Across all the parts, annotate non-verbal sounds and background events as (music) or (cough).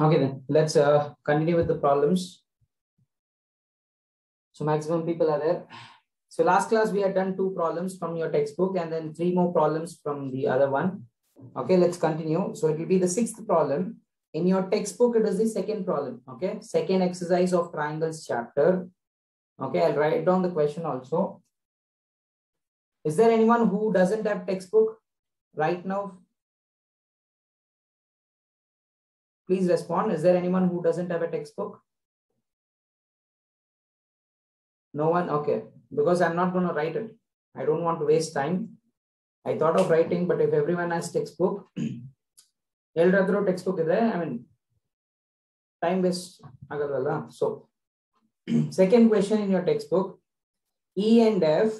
Okay, then let's uh, continue with the problems. So maximum people are there. So last class we had done two problems from your textbook and then three more problems from the other one. Okay, let's continue. So it will be the sixth problem. In your textbook, it is the second problem. Okay, second exercise of triangles chapter. Okay, I'll write down the question also. Is there anyone who doesn't have textbook right now? Please respond. Is there anyone who doesn't have a textbook? No one? Okay. Because I'm not going to write it. I don't want to waste time. I thought of writing, but if everyone has textbook, (clears throat) ಎಲ್ರಾದ್ರೂ textbook ಇದೆ I mean time waste ಆಗಲ್ವಲ್ಲ so (clears throat) second question in your text book E and F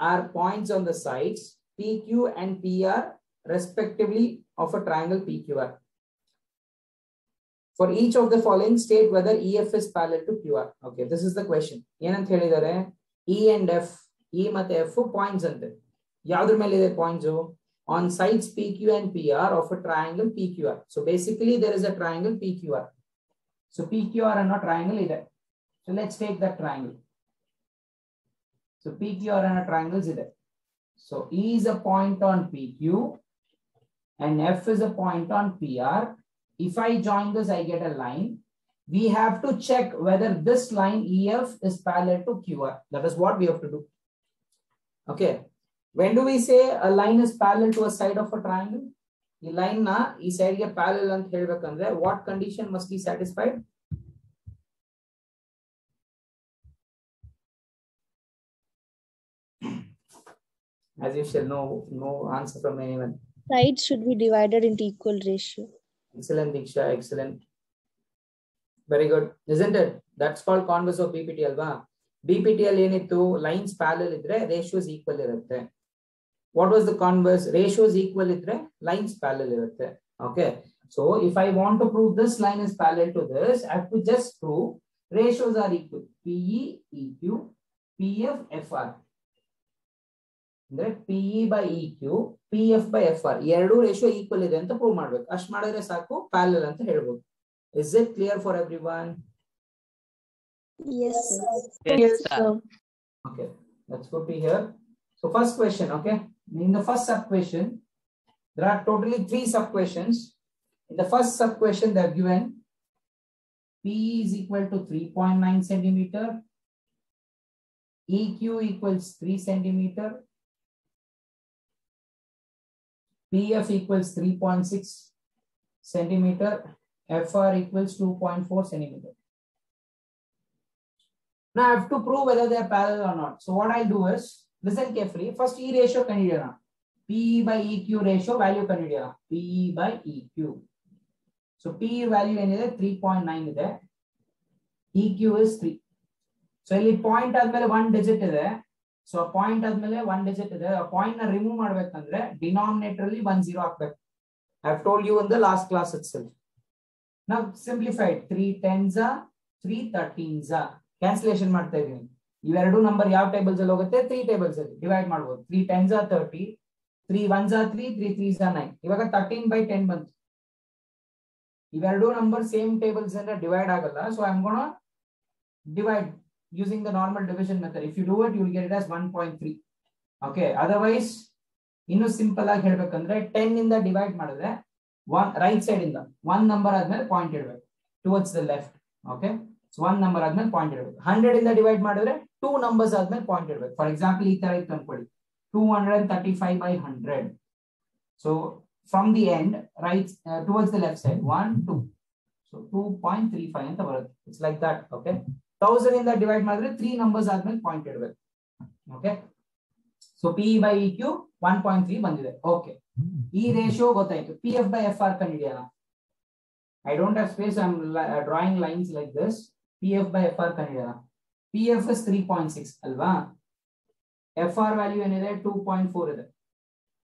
R points on the sides P Q and P R respectively of a triangle PQR. For each of the following, state whether EF is parallel to QR. Okay, this is the question. ಏನಂತ ಹೇಳಿದ್ದಾರೆ E and F E ಮತ್ತೆ F points ಅಂತೆ ಯಾವ್ದ್ರ ಮೇಲೆ ಇದೆ points on sides P Q and P R of a triangle P Q R so basically there is a triangle P Q R so P Q R ಅನ್ನೋ triangle ಇದೆ so let's take that triangle so P Q R ಅನ್ನೋ triangles ಇದೆ so E is a point on PQ and F is a point on PR. If I join this, I get a line. We have to check whether this line EF is parallel to QR. That is what we have to do. Okay. When do we say a line is parallel to a side of a triangle? ಈ line ನ ಈ side ಗೆ parallel ಅಂತ ಹೇಳ್ಬೇಕಂದ್ರೆ what condition must be satisfied as usual no no answer from anyone Sides should be divided into equal ratio. excellent, diksha, excellent. Very good, isn't it? That's called converse of bpt ಅಲ್ವಾ bpt ಏನಿತ್ತು? Lines parallel ಇದ್ರೆ ratios equal ಇರುತ್ತೆ. What was the converse ratios equal ಇದ್ರೆ lines parallel ಇರುತ್ತೆ. Okay so if I want to prove this line is parallel to this I to just prove ratios are equal P F F R ಅಂದ್ರೆ by E Q P F by F R ಎರಡು ratio equal ಇದೆ ಅಂತ prove ಮಾಡ್ಬೇಕು ಅಷ್ಟು ಮಾಡಿದ್ರೆ ಸಾಕು parallel ಅಂತ ಹೇಳ್ಬೋದು is it clear for every one Yes, sir. Yes, sir. Okay, that's good to hear. So first question, okay. In the first sub question, there are totally three sub questions. In the first sub question, they have given P is equal to 3.9 centimeter, EQ equals 3 centimeter, PF equals 3.6 centimeter, FR equals 2.4 centimeter. Now I have to prove whether they are parallel or not. So what I'll do is, listen carefully. First E ratio ಕಂಡಿಡಿಯೋಣ. PE by EQ ratio value ಕಂಡಿಡಿಯೋಣ. PE by EQ. So PE value ಏನಿದೆ 3.9 ಇದೆ. EQ is 3. So ಇಲ್ಲಿ point ಆದ್ಮೇಲೆ one digit ಇದೆ. So point ಆದ್ಮೇಲೆ one digit ಇದೆ. ಪಾಯಿಂಟ್ನ remove ಮಾಡ್ಬೇಕಂದ್ರೆ denominator ಅಲ್ಲಿ ಒನ್ ಜೀರೋ ಹಾಕ್ಬೇಕು. I told you you the last class simplified. 3 tens are 3 13s are. Cancellation ಮಾಡ್ತಾ ಇದೀನಿ. ಇವೆರಡು ನಂಬರ್ ಯಾವ ಟೇಬಲ್ಸ್ ಅಲ್ಲಿ ಹೋಗುತ್ತೆ? ತ್ರೀ ಟೇಬಲ್ಸ್ ಅಲ್ಲಿ. ಡಿವೈಡ್ ಮಾಡ್ಬೋದು. Three tens thirty three ones three three are nine ಇವಾಗ ತರ್ಟೀನ್ ಬೈ ಟೆನ್ ಬಂತು. ಇವೆರಡು ನಂಬರ್ ಸೇಮ್ ಟೇಬಲ್ಸ್ ಅಂದ್ರೆ ಡಿವೈಡ್ ಆಗಲ್ಲ. So I gonna divide the normal division method if you do it you get it as one point three okay otherwise ಇನ್ನು simple ಆಗಿ ಹೇಳ್ಬೇಕಂದ್ರೆ ten ಇಂದ divide ಮಾಡಿದ್ರೆ one right side ಇಂದ one number ಆದ್ಮೇಲೆ point ಇಡ್ಬೇಕು. Towards the left okay one number ಆದ್ಮೇಲೆ point ಇಡಬೇಕು. ಹಂಡ್ರೆಡ್ ಇಂದ ಡಿವೈಡ್ ಮಾಡಿದ್ರೆ ಟೂ ನಂಬರ್ಸ್ ಆದ್ಮೇಲೆ ಪಾಯಿಂಟ್ ಇಡಬೇಕು. ಫಾರ್ ಎಕ್ಸಾಂಪಲ್ ಈ ತರ ಇತ್ತು ಅನ್ಕೊಳ್ಳಿ. Two hundred and thirty five by hundred so from the end right towards the left side one two so two point three five ಅಂತ ಬರುತ್ತೆ. It's like that okay thousand ಇಂದ divide ಮಾಡಿದ್ರೆ three numbers ಆದ್ಮೇಲೆ point ಇಡಬೇಕು. Okay so P by Q one point three ಬಂದಿದೆ. Okay ಈ ratio ಗೊತ್ತಾಯ್ತು. P F by F R ಕಂಡಿಡಿಯೋಣ I don't am space. I'm li- uh, drawing lines like F PF by FR ಕಂಡಿಡಿಯೋಣ PF is 3.6 ಅಲ್ವಾ? F R value ಏನಿದೆ? 2.4 ಇದೆ.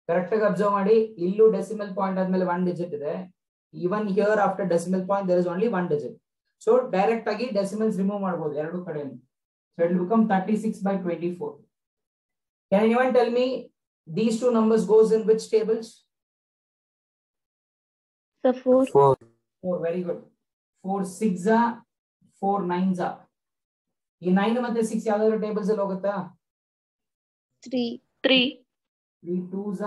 Correct ಆಗಿ observe ಮಾಡಿ. ಇಲ್ಲೂ ಡೆಸಿಮಲ್ ಪಾಯಿಂಟ್ ಆದ್ಮೇಲೆ ಒನ್ ಡಿಜಿಟ್ ಇದೆ. Even here after decimal point there is only one digit so direct ಆಗಿ ಡೆಸಿಮಲ್ಸ್ ರಿಮೂವ್ ಮಾಡಬಹುದು ಎರಡು ಕಡೆ so it become thirty six by twenty four can even tell me these two numbers goes in which tables The four. Four. Four very good four six four nines ಈ nine ಮತ್ತೆ six ಯಾವ್ದಾದ್ರು tables ಅಲ್ಲಿ ಹೋಗುತ್ತಾ Three. Three. Three twos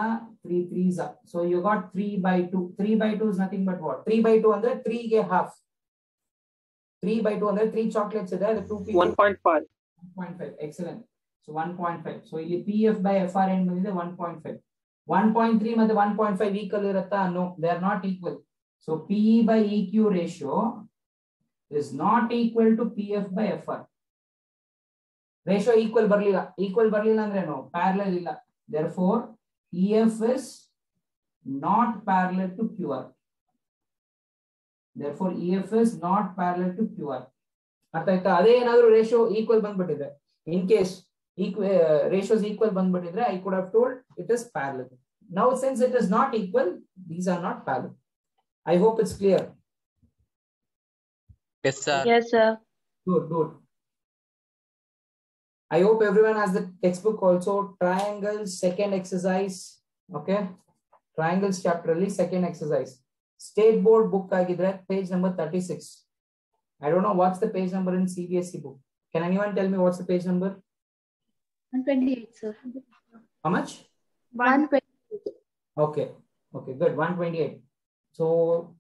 three threes so you got three by two three by two is nothing but what three by two ಅಂದ್ರೆ ತ್ರೀಗೆ half three by two ಅಂದ್ರೆ three chocolates ಇದೆ ಅದು two P One point five. Point five excellent so one point five so ಇಲ್ಲಿ P F by F R ಏನ್ ಬಂದಿದೆ one point five one point three ಮತ್ತೆ one point five equal ಇರುತ್ತಾ no they are not equal so P by E Q ratio is not equal to P F by F R ratio equal ಬರ್ಲಿಲ್ಲ equal ಬರ್ಲಿಲ್ಲ ಅಂದ್ರೆ ಏನು parallel ಇಲ್ಲ there four E F is not parallel to Q are there four E F is not parallel to Q R ಅರ್ಥ ಆಯ್ತಾ ಅದೇ ಏನಾದ್ರು ratio equal ಬಂದ್ಬಿಟ್ಟಿದೆ in case ratios equal ಬಂದ್ಬಿಟ್ಟಿದ್ರೆ I could have told it is parallel now since it is not equal these are not parallel I hope it's clear Yes, sir. Yes, sir. Good, good. I hope everyone has the textbook also. Triangles, second exercise. Okay. Triangles chapter ಅಲ್ಲಿ second exercise. State board book ಆಗಿದ್ರೆ page number 36. I don't know what's the page number in CBSE book. Can anyone tell me what's the page number? 128, sir. How much? 128. Okay. Okay, good. 128. So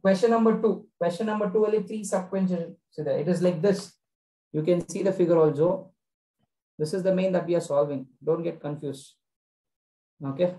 question number two. Question number two only three sub questions. there. It is like this. You can see the figure also. This is the main that we are solving. Don't get confused. Okay.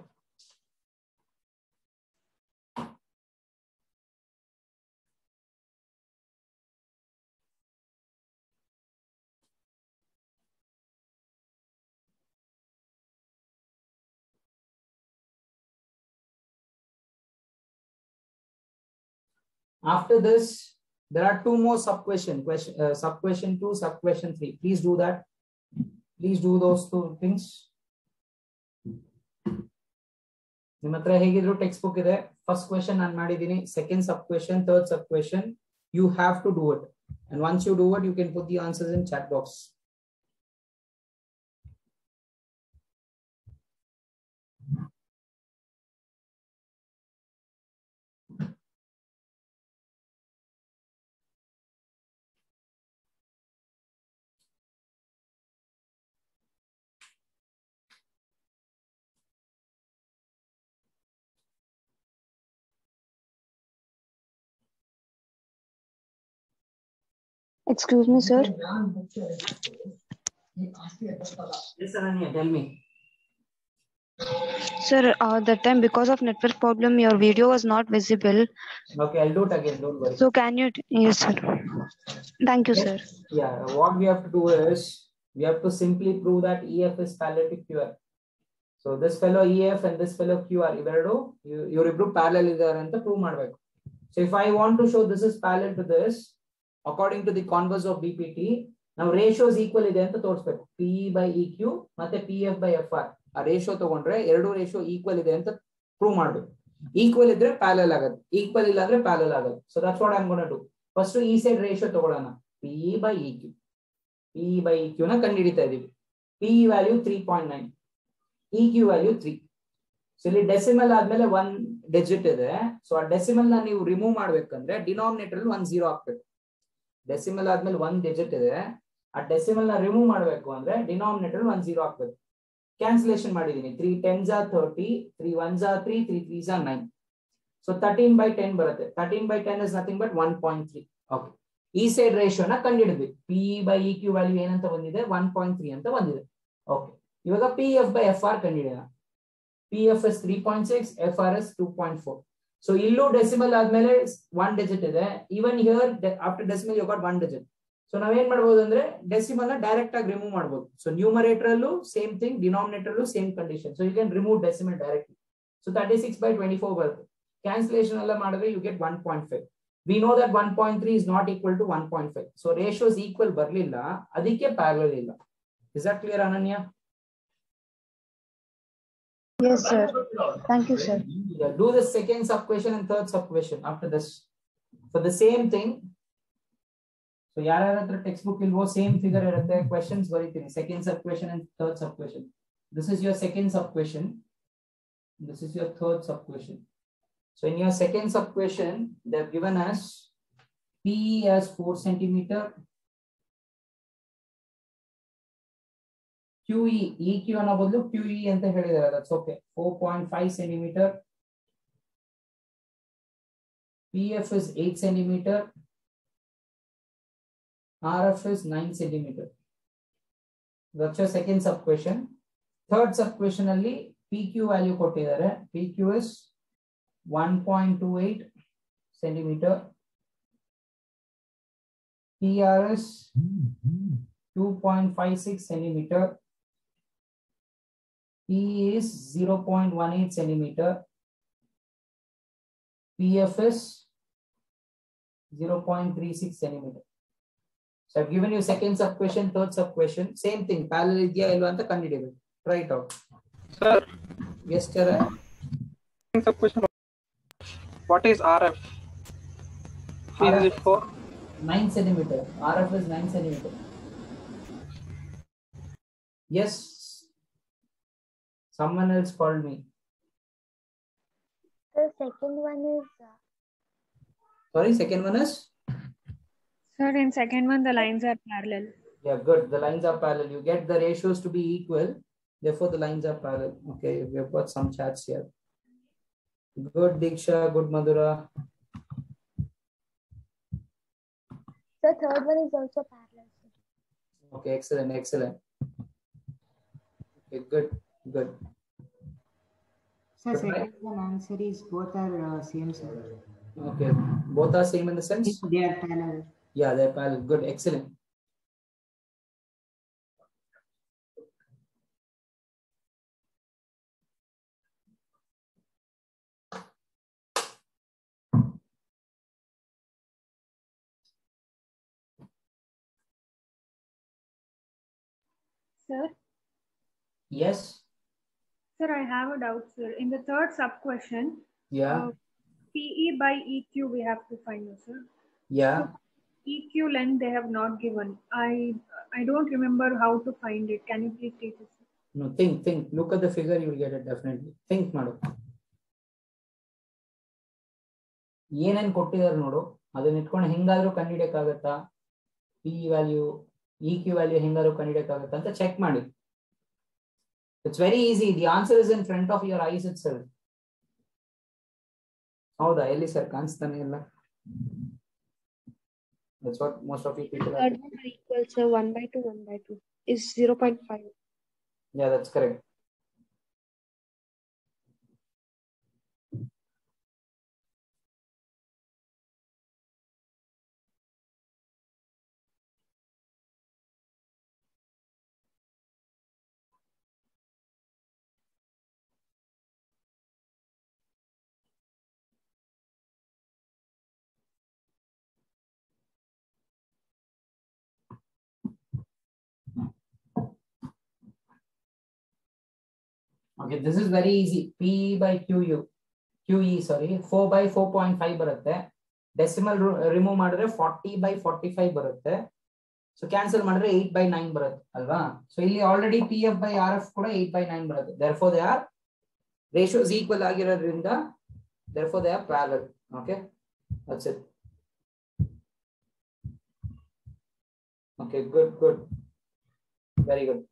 After this, there are two more sub question, question, uh, sub question two, sub question three. Please do that. Please do those two things. ನಿಮ್ಮ ಹತ್ರ ಹೇಗಿದ್ರು text book ಇದೆ first question ನಾನು ಮಾಡಿದ್ದೀನಿ second sub question third sub question you have to do it and once you do it you can put the answers in chat box Excuse me, sir. Yes, Ananya, tell me. Sir, uh, that time because of network problem, your video was not visible. Okay, I'll do it again. Don't worry. So can you? Yes, sir. Thank you, sir. Yeah, what we have to do is we have to simply prove that EF is parallel to QR. So this fellow EF and this fellow QR, ಇವೆರಡು ಇವರಿಬ್ರು parallel ಇದ್ದಾರೆ ಅಂತ prove ಮಾಡಬೇಕು so if I want to show this is parallel to this according to the converse of B P T ನಾವು ratios equal ಇದೆ ಅಂತ ತೋರಿಸ್ಬೇಕು. P by E Q ಮತ್ತೆ P F by F R ಆ ratio ತಗೊಂಡ್ರೆ ಎರಡು ratio equal ಇದೆ ಅಂತ ಪ್ರೂವ್ ಮಾಡ್ಬೇಕು. ಈಕ್ವಲ್ ಇದ್ರೆ ಪ್ಯಾಲಲ್ ಆಗುತ್ತೆ ಈಕ್ವಲ್ ಇಲ್ಲ ಅಂದ್ರೆ ಪ್ಯಾಲಲ್ ಆಗುತ್ತೆ so that's what I'm gonna to first ಈ ಸೈಡ್ ರೇಷೋ ತಗೊಳ್ಳೋಣ. P by E Q P by E Q ನ ಕಂಡುಹಿಡಿತಾ ಇದೀವಿ. P value three point nine E Q value three so ಇಲ್ಲಿ ಡೆಸಿಮಲ್ ಆದ್ಮೇಲೆ ಒನ್ ಡಿಜಿಟ್ ಇದೆ. So ಆ ಡೆಸಿಮಲ್ನ ನೀವು ರಿಮೂವ್ ಮಾಡ್ಬೇಕಂದ್ರೆ ಡಿನಾಮಿನೇಟರ್ ಒನ್ ಜೀರೋ ಹಾಕ್ಬೇಕು ಡೆಸಿಮಲ್ ಆದ್ಮೇಲೆ ಒಂದ್ ಡಿಜಿಟ್ ಇದೆ. ಆ ಡೆಸಿಮಲ್ನ ರಿಮೂವ್ ಮಾಡಬೇಕು ಅಂದ್ರೆ ಡಿನಾಮಿನೇಟರ್ ಒನ್ ಜೀರೋ ಹಾಕ್ಬೇಕು. ಕ್ಯಾನ್ಸಲೇಷನ್ ಮಾಡಿದೀನಿ. ತ್ರೀ ಟೆನ್ ಜಾ ತರ್ಟಿ ತ್ರೀ ಒನ್ ಜಾ ತ್ರೀ ತ್ರೀ ತ್ರೀ ಜಾ nine so thirteen by ten ಬರುತ್ತೆ. Thirteen by ten is nothing but one point three okay ಈ ಸೈಡ್ ರೇಷಿಯೋನ ಕಂಡಿಡಿದ್ವಿ P by E Q value ಏನಂತ ಬಂದಿದೆ? ಒನ್ ಪಾಯಿಂಟ್ ತ್ರೀ ಅಂತ ಬಂದಿದೆ. ಓಕೆ ಇವಾಗ P F by F R ಕಂಡುಹಿಡಿಯೋಣ P F is three point six F R is two point four so ಇಲ್ಲೂ decimal ಆದ್ಮೇಲೆ ಒನ್ ಡಿಜಿಟ್ ಇದೆ. Even here after decimal you got one digit so ನಾವೇನ್ ಮಾಡ್ಬೋದು ಅಂದ್ರೆ ಡೆಸಿಮಲ್ನ direct ಆಗಿ remove ಮಾಡ್ಬೋದು. ಸೊ ನ್ಯೂಮರೇಟರ್ ಅಲ್ಲೂ ಸೇಮ್ ಥಿಂಗ್ ಡಿನಾಮಿನೇಟರ್ ಅಲ್ಲೂ same condition so you can remove decimal direct so thirty six by twenty four ಬರುತ್ತೆ. ಕ್ಯಾನ್ಸಲೇಷನ್ ಎಲ್ಲ ಮಾಡಿದ್ರೆ you get one point five we know that one point three is not equal to one point five so ratios equal ಬರಲಿಲ್ಲ. ಅದಕ್ಕೆ parallel ಇಲ್ಲ. Is that clear Ananya Yes, sir. Thank you, sir. Yeah, do the second sub question and third sub question after this. For the same thing. So ಯಾರ್ಯಾರ ಹತ್ರ text book ಇಲ್ವೋ same figure ಇರುತ್ತೆ questions ಬರೀತೀನಿ second sub question and third sub question this is your second sub question this is your third sub question So in your second sub question, they have given us PE as 4 centimeter, QE, EQ ಅನ್ನೋ ಬದಲು QE ಅಂತ ಹೇಳಿದ್ದಾರೆ that's okay 4.5 centimeter. PF is 8 centimeter. RF is 9 centimeter. That's your second sub question. Third sub question ಅಲ್ಲಿ PQ value ಕೊಟ್ಟಿದ್ದಾರೆ. PQ is 1.28 centimeter. PR is 2.56 centimeter. P is 0.18 centimeter. PF is 0.36 centimeter. So I've given you second sub question, third sub question. Same thing. Parallelia Elvanta candidate. Try it out. Sir. Yes, sir. Sub question. What is RF? RF is it for? 9 centimeter. RF is 9 centimeter. Yes. Someone else called me. The second one is. Uh... Sorry, second one is? Sir, in second one, the lines are parallel. Yeah, good. The lines are parallel. You get the ratios to be equal. Therefore, the lines are parallel. Okay, we have got some chats here. Good, Diksha. Good, Madhura. the third one is also parallel. sir. Okay, excellent, excellent. Okay, good, good. Sir, second one answer is both are uh, same, sir. Okay, both are same in the sense? They are parallel. Yeah, they're parallel. Good, excellent. Sir, Yes. sir, I have a doubt, sir. In the third sub question, Yeah. uh, PE by EQ we have to find, sir. Yeah. EQ length they have not given. I I don't remember how to find it. Can you please teach us? No, think, think. Look at the figure, you will get it definitely. Think Madu. ಏನೇನ್ ಕೊಟ್ಟಿದ್ದಾರೆ ನೋಡು ಅದನ್ನ ಇಟ್ಕೊಂಡು ಹೆಂಗಾದ್ರೂ ಕಂಡಿಡಿಯಕ್ಕಾಗತ್ತಾ P value E Q value ಹೆಂಗಾದ್ರೂ ಕಂಡಿಡಿಯಕ್ಕಾಗತ್ತಾ ಅಂತ check ಮಾಡಿ it's very easy the answer is in front of your eyes itself ಹೌದಾ ಎಲ್ಲಿ ಸರ್ ಕಾಣಿಸ್ತಾನೆ ಇಲ್ಲ That's what most of you people are. Third one are equal, sir. 1 by 2, 1 by 2 is 0.5. Yeah, that's correct. Okay, this is very easy. P by QU, QE, sorry, 4 by 4.5 ಬರುತ್ತೆ decimal remove ಮಾಡಿದ್ರೆ forty by forty five ಬರುತ್ತೆ so cancel ಮಾಡಿದ್ರೆ eight by nine ಬರುತ್ತೆ ಅಲ್ವಾ so ಇಲ್ಲಿ already P F by R F ಕೂಡ eight by nine ಬರುತ್ತೆ therefore they are ratios equal ಆಗಿರೋದ್ರಿಂದ therefore they are parallel okay that's it okay good good very good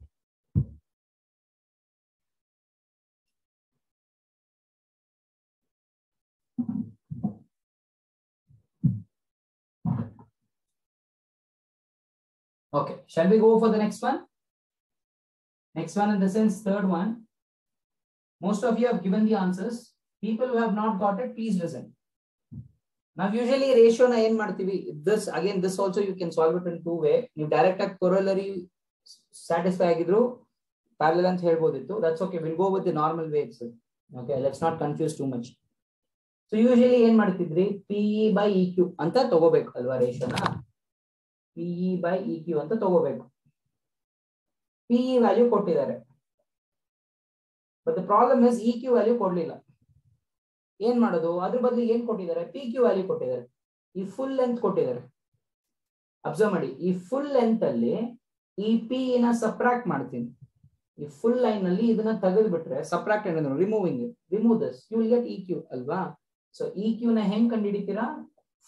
Okay, shall we go for the next one? Next one in the sense, third one. Most of you have given the answers. People who have not got it, please listen. Now, usually ratio na ಏನ್ ಮಾಡ್ತೀವಿ this again this also you can solve it in two way. ನೀವು direct ಆಗಿ corollary satisfy ಆಗಿದ್ರು parallel ಅಂತ ಹೇಳ್ಬೋದಿತ್ತು. That's okay. We'll go with the normal way itself. Okay, let's not confuse too much. So usually ಏನ್ ಮಾಡ್ತಿದ್ರಿ PE by EQ ಅಂತ ತಗೋಬೇಕು ಅಲ್ವಾ ರೇಷಿಯೋನ by E Q ಅಂತ ತಗೋಬೇಕು. ಪಿಇ ವ್ಯಾಲ್ಯೂ ಕೊಟ್ಟಿದ್ದಾರೆ. But problem is E Q value ಕೊಡ್ಲಿಲ್ಲ. ಏನ್ ಮಾಡೋದು? ಅದ್ರ ಬದಲು ಏನ್ ಕೊಟ್ಟಿದ್ದಾರೆ? ಪಿ ಕ್ಯೂ ವ್ಯಾಲ್ಯೂ ಕೊಟ್ಟಿದ್ದಾರೆ. ಈ ಫುಲ್ ಲೆಂತ್ ಕೊಟ್ಟಿದ್ದಾರೆ. ಅಬ್ಸರ್ವ್ ಮಾಡಿ. ಈ ಫುಲ್ ಲೆಂತ್ ಅಲ್ಲಿ ಈ ಪಿ ನ ಸಪ್ರಾಕ್ಟ್ ಮಾಡ್ತೀನಿ. ಈ ಫುಲ್ ಲೈನ್ ಅಲ್ಲಿ ಇದನ್ನ ತೆಗೆದು ಬಿಟ್ರೆ subtract removing remove this you will get E Q ಅಲ್ವಾ? ಸೊ ಇ ಕ್ಯೂ ನ ಹೆಂಗ್ ಕಂಡುಹಿಡಿತೀರಾ?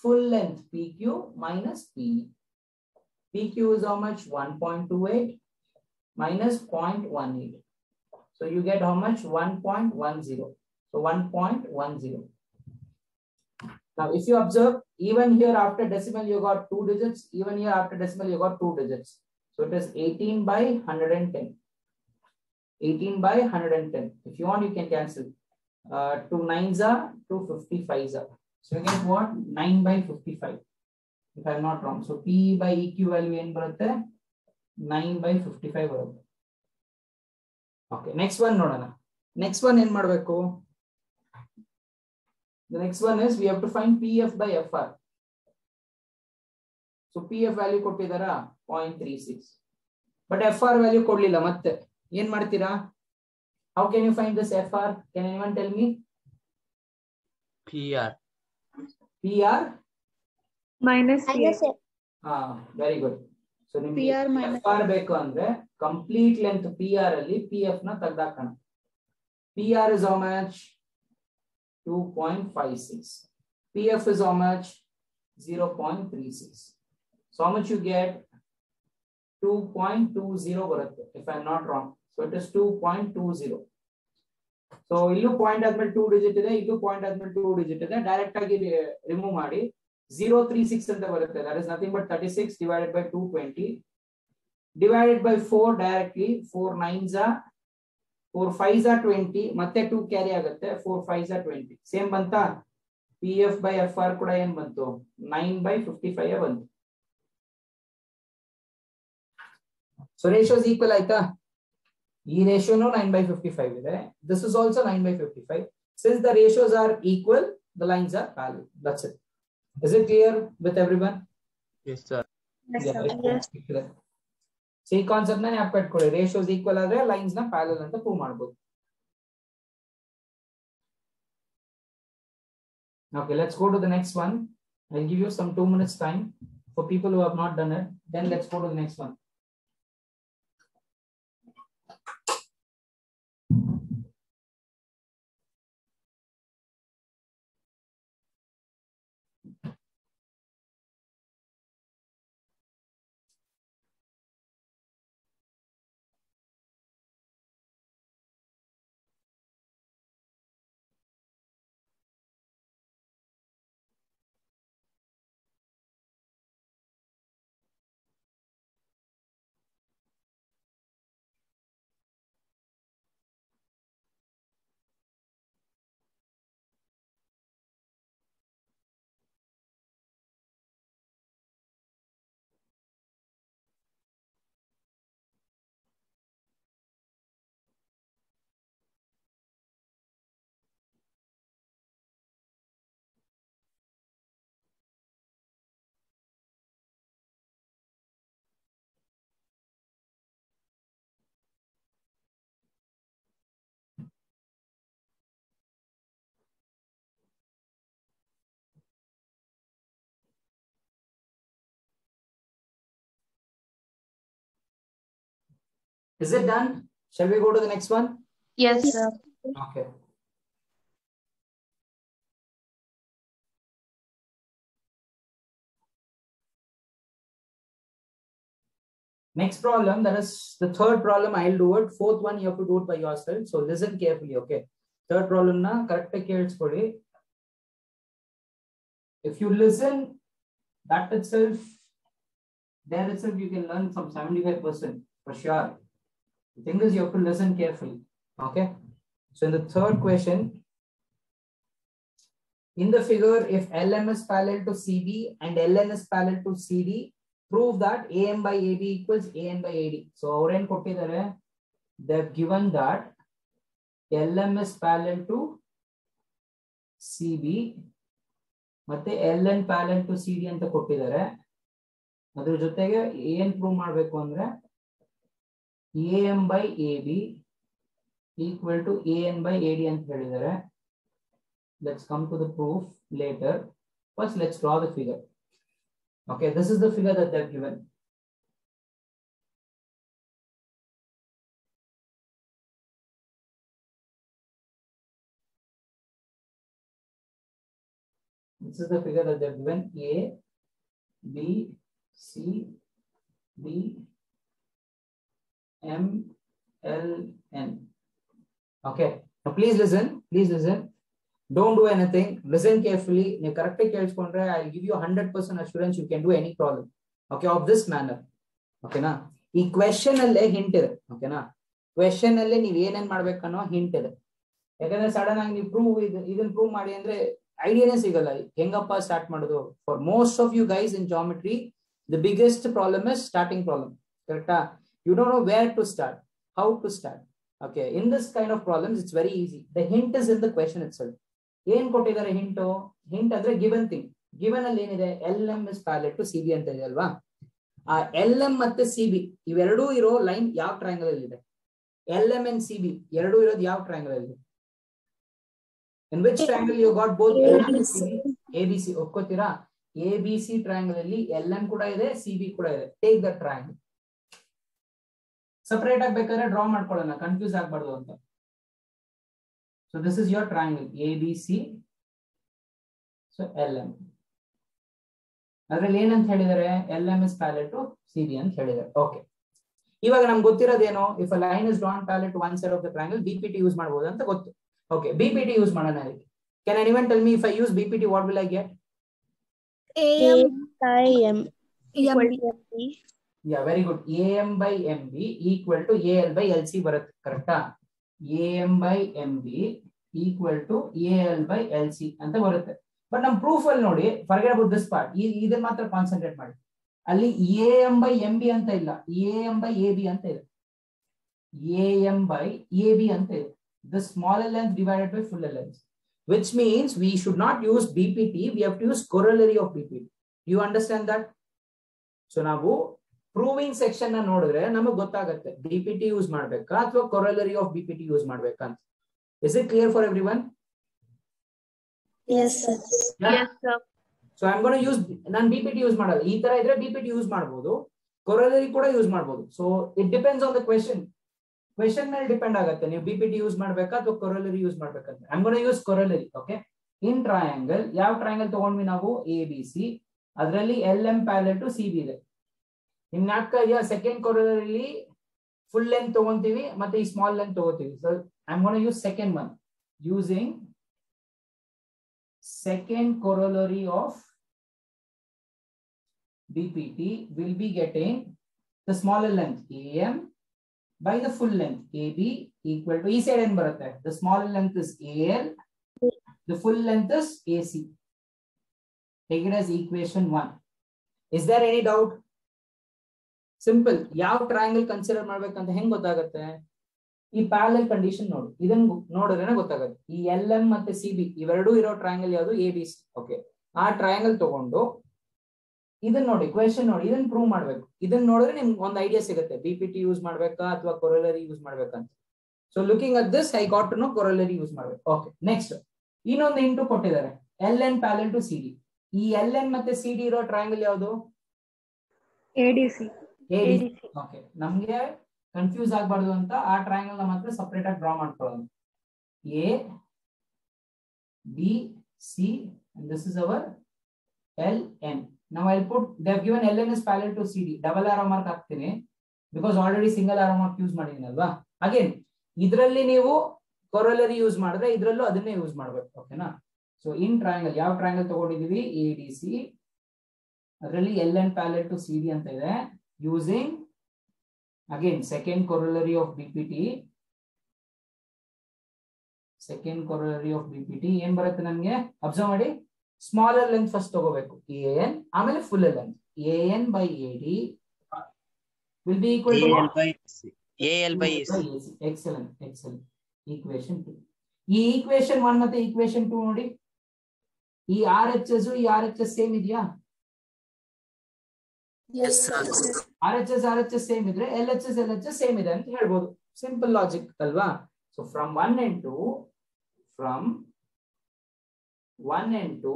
Full length P Q minus P PQ is how much? 1.28 minus 0.18. So you get how much? 1.10. So 1.10. Now, if you observe, even here after decimal, you got two digits. Even here after decimal, you got two digits. So it is 18 by 110. 18 by 110. If you want, you can cancel. Uh, two nines are 255s are. So you get what? 9 by 55. if I'm not wrong. So P by EQ value ಏನ್ ಬರುತ್ತೆ 9 by 55 five ಬರುತ್ತೆ okay next one ನೋಡೋಣ next one ಏನ್ ಮಾಡಬೇಕು The next one is we have to find PF by FR. So PF value could ಕೊಟ್ಟಿದಾರಾ 0.36. But FR value could be ಮತ್ತೆ ಏನ್ Martira. How can you find this FR? Can anyone tell me? PR. PR here. ಹಾ very good so ನಿಮ್ಗೆ R ಬೇಕು ಅಂದ್ರೆ complete length P R ಅಲ್ಲಿ P ಎಫ್ನ ತೆಗ್ದಾಕೋಣ. P R is how much two point five six P F is how much zero point three six so how much you get two point two zero ಬರುತ್ತೆ if I not wrong so it is two point two zero so ಇಲ್ಲೂ point ಆದ್ಮೇಲೆ two digit ಇದೆ ಇಲ್ಲೂ point ಆದ್ಮೇಲೆ two digit ಇದೆ. Direct ಆಗಿ remove ಮಾಡಿ. Zero three six ಅಂತ ಬರುತ್ತೆ that is nothing but thirty six divided by two twenty divided by four directly four nines four five twenty ಮತ್ತೆ ಟೂ ಕ್ಯಾರಿ ಆಗುತ್ತೆ ಫೋರ್ ಫೈವ್ ಟ್ವೆಂಟಿ ಸೇಮ್ ಬಂತಾ P F by F R ಕೂಡ ಏನ್ ಬಂತು nine by fifty five ಬಂತು so ratios equal ಆಯ್ತಾ ಈ ರೇಷಿಯೋನು nine by fifty five ಇದೆ this is also nine by fifty five since the ratios are equal the lines R value that's it is it clear with every one Yes, sir. So ಈ concept ನ ಜ್ಞಾಪಕ ಇಟ್ಕೊಳ್ಳಿ ratios equal ಆದ್ರೆ lines ನ parallel ಅಂತ prove ಮಾಡಬಹುದು Okay, let's go to the next one. I'll give you some two minutes time for people who have not done it. Then let's go to the next one. Is it done? Shall we go to the next one? Yes, sir. Okay. Next problem, that is the third problem, I'll do it. Fourth one, you have to do it by yourself. So listen carefully, okay? Third problem, na, correct kids for it. If you listen, that itself, there itself, you can learn from 75% for sure. The thing is you have to listen carefully, okay? So in the third question, in the figure, if LM is parallel to CB and LN is parallel to CD, prove that AM by AB equals AN by AD. So ಅವ್ರೇನ್ ಕೊಟ್ಟಿದ್ದಾರೆ have given that LM is parallel to CB ಮತ್ತೆ LN parallel to CD ಅಂತ ಕೊಟ್ಟಿದ್ದಾರೆ ಅದ್ರ ಜೊತೆಗೆ ಏನ್ prove ಮಾಡ್ಬೇಕು ಅಂದ್ರೆ AM by AB equal to AN by AD ಅಂತ ಹೇಳಿದ್ದಾರೆ let's come to the proof later. First, let's draw the figure. Okay, this is the figure that they've given. This is the figure that they've given A, B, C, D, M, L, N. Okay. Now please listen. Please listen. Don't do anything. Listen carefully. ನೀವು correct ಕೇಳಿಸ್ಕೊಂಡ್ರೆ I give you hundred percent assurance you can do any problem okay of this manner ಓಕೆನಾ ಈ question ಅಲ್ಲೇ hint ಇದೆ ಓಕೆನಾ question ಅಲ್ಲೇ ನೀವ್ ಏನೇನ್ ಮಾಡ್ಬೇಕನ್ನೋ hint ಇದೆ ಯಾಕಂದ್ರೆ ಸಡನ್ ಆಗಿ ನೀವು ಪ್ರೂವ್ ಇದನ್ನ ಪ್ರೂವ್ ಮಾಡಿ ಅಂದ್ರೆ ಐಡಿಯಾನೇ ಸಿಗಲ್ಲ ಹೆಂಗಪ್ಪ ಸ್ಟಾರ್ಟ್ ಮಾಡೋದು for most of you guys in geometry the biggest problem is starting problem ಕರೆಕ್ಟಾ you don't know where to start how to start okay in this kind of problems, it's very easy the hint is in the question itself. ಏನ್ ಕೊಟ್ಟಿದ್ದಾರೆ hint hint ಅಂದ್ರೆ given thing given ಅಲ್ಲಿ ಏನಿದೆ? L M is parallel to C B ಅಂತ ಇದೆ ಅಲ್ವಾ? ಆ L M ಮತ್ತೆ ಸಿ ಬಿ ಇವೆರಡೂ ಇರೋ ಲೈನ್ ಯಾವ ಟ್ರಯಾಂಗಲ್ ಅಲ್ಲಿ ಇದೆ? L M and C B ಎರಡೂ ಇರೋದು ಯಾವ ಟ್ರಯಾಂಗಲ್ ಅಲ್ಲಿ in which triangle you got both A B C ಒಪ್ಕೋತೀರಾ? A B C triangle ಅಲ್ಲಿ ಎಲ್ ಎಂ ಕೂಡ ಇದೆ ಸಿ ಬಿ ಕೂಡ ಇದೆ. ಟೇಕ್ ದ ಟ್ರಯಾಂಗಲ್ ಸಪರೇಟ್ ಆಗಿ ಬೇಕಾದ್ರೆ ಡ್ರಾ ಮಾಡ್ಕೊಳ್ಳೋಣ ಕನ್ಫ್ಯೂಸ್ ಆಗ್ಬಾರ್ದು ಅಂತ. So this is your triangle A B C so L M ಅದ್ರಲ್ಲಿ ಏನಂತ ಹೇಳಿದರೆ? L M is parallel C B ಅಂತ ಹೇಳಿದಾರೆ. ಓಕೆ ಇವಾಗ ನಮ್ಗೆ ಗೊತ್ತಿರೋದೇನು? If a line is drawn parallel one side of the triangle B P T use ಮಾಡಬಹುದು ಅಂತ ಗೊತ್ತು. Okay B P T use ಮಾಡೋಣ ಅದಕ್ಕೆ can anyone tell me if I use B P T what will I get AM M M MB. Yeah very good A M by M B equal to A L by L C ಬರುತ್ತೆ ಕರೆಕ್ಟಾ A M by M B equal to A L by L C ಅಂತ ಬರುತ್ತೆ. But ನಮ್ proof ಅಲ್ಲಿ ನೋಡಿ forget about this part ಇದನ್ನ ಮಾತ್ರ concentrate ಮಾಡಿ. ಅಲ್ಲಿ A M by M B ಅಂತ ಇಲ್ಲ. A M by A B ಅಂತ ಇದೆ. A M by A B ಅಂತ ಇದೆ. The small length divided by full length should not use B P T we have to use corollary of B P T you understand that so ನಾವು proving ಸೆಕ್ಷನ್ನ ನೋಡಿದ್ರೆ ನಮಗ್ ಗೊತ್ತಾಗುತ್ತೆ. B P T use ಮಾಡ್ಬೇಕಾ ಅಥವಾ corollary of B P T use ಮಾಡ್ಬೇಕಾ ಅಂತ. Is it clear for every one. So I'm gonna use ನಾನು ಬಿ ಪಿ ಟಿ ಯೂಸ್ ಮಾಡಲ್ಲ ಈ ತರ ಇದ್ರೆ ಬಿ ಪಿ ಟಿ ಯೂಸ್ ಮಾಡಬಹುದು ಕೊರಲರಿ ಕೂಡ ಯೂಸ್ ಮಾಡಬಹುದು so it depends on the question question ಮೇಲೆ ಡಿಪೆಂಡ್ ಆಗುತ್ತೆ. ನೀವು ಬಿ ಪಿ ಟಿ ಯೂಸ್ ಮಾಡ್ಬೇಕಾ ಅಥವಾ ಕೊರಲರಿ ಯೂಸ್ ಮಾಡ್ಬೇಕಂತ I'm gonna use corollary okay in triangle ಯಾವ ಟ್ರಯಾಂಗಲ್ ತಗೊಂಡ್ವಿ ನಾವು? ಎ ಬಿ ಸಿ ಅದರಲ್ಲಿ L M parallel C B ಇದೆ. ನಿಮ್ ನಾಟಕ ಇದೆಯಾ ಸೆಕೆಂಡ್ ಕೊರಲರಿ ಫುಲ್ ಲೆಂತ್ ತಗೊಂತೀವಿ ಮತ್ತೆ ಈ ಸ್ಮಾಲ್ ಲೆಂತ್ ತಗೋತೀವಿ so I'm gonna use second one using second corollary of BPT will be getting the smaller length AM by the full length AB equal to E side n ಬರುತ್ತೆ the smaller length is AL the full length is AC take it as equation 1 is there any doubt Simple ಯಾವ triangle consider ಮಾಡ್ಬೇಕಂತ ಹೆಂಗ್ ಗೊತ್ತಾಗುತ್ತೆ? ಈ parallel condition ನೋಡು. ಇದನ್ ನೋಡಿದ್ರೆ ಗೊತ್ತಾಗುತ್ತೆ. ಈ ಎಲ್ ಎಂ ಮತ್ತೆ ಸಿ ಬಿ ಇವೆರಡೂ ಇರೋ ಟ್ರಯಾಂಗಲ್ ಯಾವುದು? ಎ ಬಿ ಸಿ ಓಕೆ ಆ ಟ್ರಯಾಂಗಲ್ ತಗೊಂಡು ಇದನ್ನ ನೋಡಿ ಕ್ವೆಶನ್ ನೋಡಿ ಇದನ್ನ ಪ್ರೂವ್ ಮಾಡ್ಬೇಕು. ಇದನ್ನ ನೋಡಿದ್ರೆ ನಿಮ್ಗೆ ಒಂದು ಐಡಿಯಾ ಸಿಗುತ್ತೆ. ಬಿ ಪಿ ಟಿ ಯೂಸ್ ಮಾಡ್ಬೇಕಾ ಅಥವಾ ಕೊರಲರಿ ಯೂಸ್ ಮಾಡ್ಬೇಕಂತ so looking at this I got no corollary use ಮಾಡ್ಬೇಕು. ಓಕೆ ನೆಕ್ಸ್ಟ್ ಇನ್ನೊಂದು ಇಂಟು ಕೊಟ್ಟಿದ್ದಾರೆ. L N parallel to C D ಈ ಎಲ್ ಎನ್ ಮತ್ತೆ ಸಿ ಡಿ ಇರೋ ಟ್ರಯಾಂಗಲ್ ಯಾವುದು? ADC. ಓಕೆ ನಮ್ಗೆ ಕನ್ಫ್ಯೂಸ್ ಆಗ್ಬಾರ್ದು ಅಂತ ಆ ಟ್ರಯಾಂಗಲ್ನ ಮಾತ್ರ ಸಪ್ರೇಟ್ ಆಗಿ ಡ್ರಾ ಮಾಡ್ಕೊಳ್ಳೋದು. A B C this is our L N ನಾವು I put they've given L N is parallel to C D double arrow mark ಹಾಕ್ತೀನಿ. Because already single arrow mark use ಮಾಡಿದೀನಲ್ವಾ again ಇದರಲ್ಲಿ ನೀವು corollary use ಮಾಡಿದ್ರೆ ಇದರಲ್ಲೂ ಅದನ್ನೇ use ಮಾಡ್ಬೇಕು. ಓಕೆನಾ so in triangle ಯಾವ ಟ್ರಯಾಂಗಲ್ ತಗೊಂಡಿದೀವಿ ಎ ಡಿ ಸಿ ಅದರಲ್ಲಿ L N parallel to C D ಅಂತ ಇದೆ. Using again second corollary of BPT second corollary of BPT ಏನ್ ಬರುತ್ತೆ ನಮ್ಗೆ ಅಬ್ಸರ್ವ್ ಮಾಡಿ. ಸ್ಮಾಲರ್ ಲೆಂತ್ ಫಸ್ಟ್ ತಗೋಬೇಕು. ಎ ಎನ್ ಆಮೇಲೆ full length A N by A D will be equal to by C. AL by AC. Excellent excellent equation two ಈ equation one ಮತ್ತೆ equation two ನೋಡಿ. ಈ ಆರ್ ಎಚ್ ಎಸ್ ಈ R H S same ಇದೆಯಾ. R H S R H S same ಇದ್ರೆ L H S L H S same ಇದೆ ಅಂತ ಹೇಳ್ಬೋದು. ಸಿಂಪಲ್ ಲಾಜಿಕ್ ಅಲ್ವಾ? So from one end to from one end to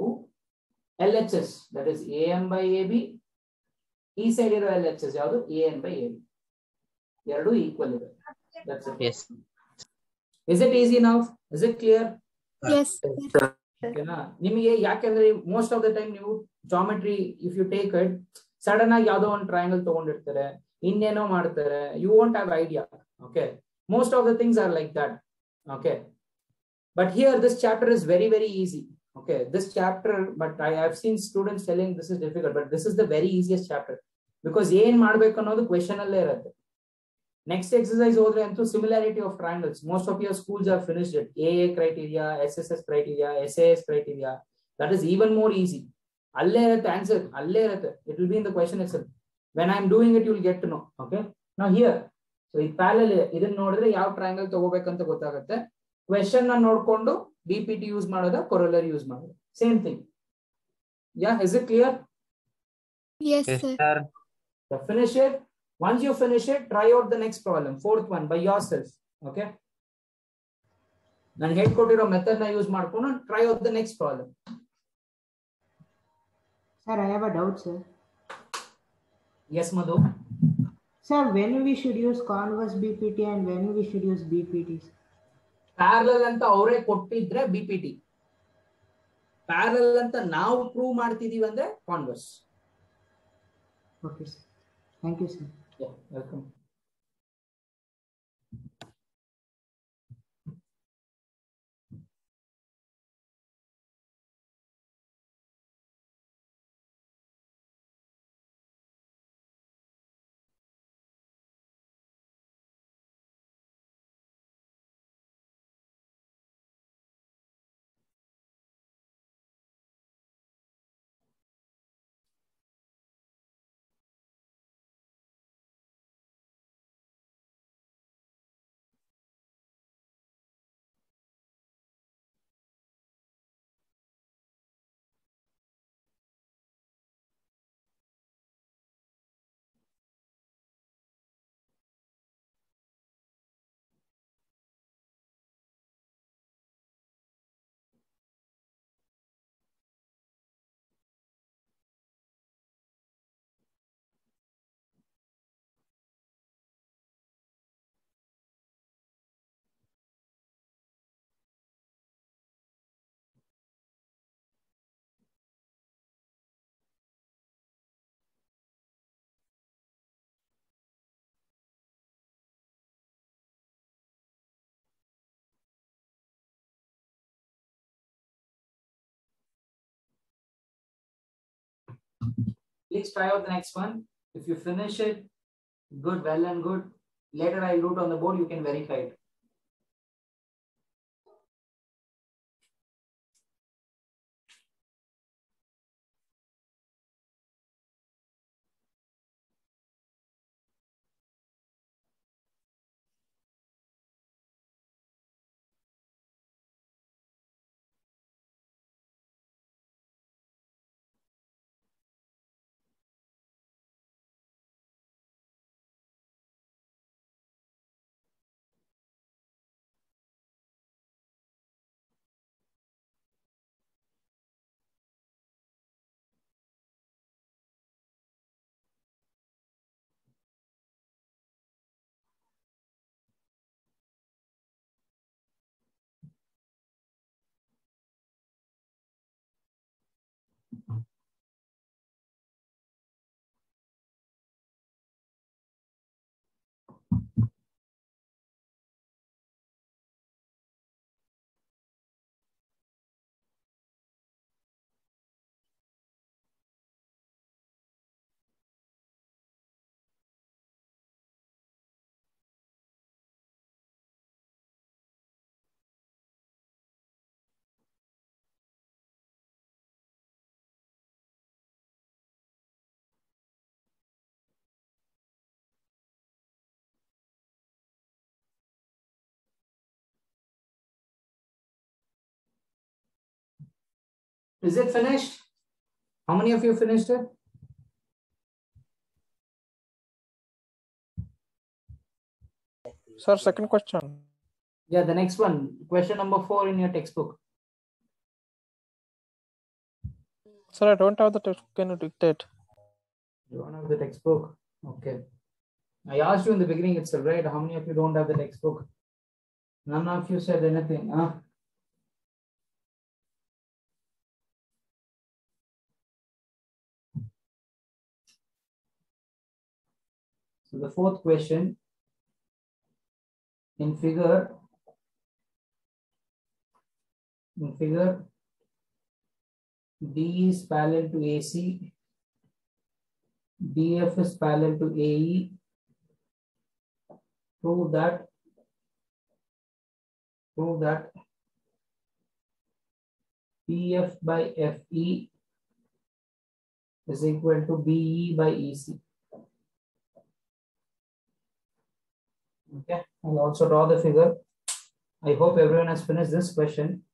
L H S that is A M by A B ಈ side ಇರೋ L H S ಯಾವುದು? A N by A B ಎರಡು equal ಇದೆ Yes. Is it easy now is it clear ನಿಮಗೆ ಯಾಕೆಂದ್ರೆ most of the time ನೀವು geometry if you take it sudden ಆಗಿ ಯಾವ್ದೋ ಒಂದು ಟ್ರಯಾಂಗಲ್ ತಗೊಂಡಿರ್ತಾರೆ, ಇನ್ನೇನೋ ಮಾಡ್ತಾರೆ you want have idea okay most of the things are like that okay but here this chapter is very very easy okay? This chapter, but i have seen students telling this is difficult, but this is the very easiest chapter. Because ಏನ್ ಮಾಡ್ಬೇಕು ಅನ್ನೋದು question ಅಲ್ಲೇ ಇರುತ್ತೆ. Next exercise ಹೋದ್ರೆ ಅಂತೂ similarity of triangles most of your schools are finished A A criteria S S S criteria S A S criteria that is even more easy ಅಲ್ಲೇ ಇರುತ್ತೆ answer ಅಲ್ಲೇ ಇರುತ್ತೆ. It will be in the question as when I am doing it will get to know okay ನಾವು here so ಈ parallel ಇದನ್ನ ನೋಡಿದ್ರೆ ಯಾವ triangle ತಗೋಬೇಕಂತ ಗೊತ್ತಾಗುತ್ತೆ. ಕ್ವೆಶನ್ನ ನೋಡ್ಕೊಂಡು ಡಿ ಪಿ ಟಿ ಯೂಸ್ ಮಾಡೋದ ಕೊರೋಲರ್ ಯೂಸ್ ಮಾಡೋದು? Same thing yeah is it clear finish it once you finish finish try Once you finish it, try out the next problem, fourth one by yourself. Okay. ನಾನು ಹೇಳ್ಕೊಟ್ಟಿರೋ ಮೆಥಡ್ನ use ಮಾಡ್ಕೊಂಡು try out the next problem Sir, I have a doubt, sir. Yes, Madhu. Sir, when we should use converse BPT and when we should use BPT? Parallel ಅಂತ ಅವರೇ ಕೊಟ್ಟಿದ್ರೆ B P T parallel ಅಂತ ನಾವು prove ಮಾಡ್ತಿದೀವಿ ಅಂದ್ರೆ converse Okay, sir. Thank you, sir. Welcome Please try out the next one. If you finish it, good, well and good. Later I'll do it on the board, you can verify it. Is it finished? How many of you finished it? Sir, second question. Yeah, the next one, question number four in your textbook. Sir, I don't have the text. Can you dictate? You don't have the textbook? Okay. I asked you in the beginning itself, right? How many of you don't have the textbook? None of you said anything, huh? So the fourth question in figure in figure D is parallel to AC, DF is parallel to AE. Prove that prove that PF by FE is equal to BE by EC. Okay, I'll also draw the figure. I hope everyone has finished this question.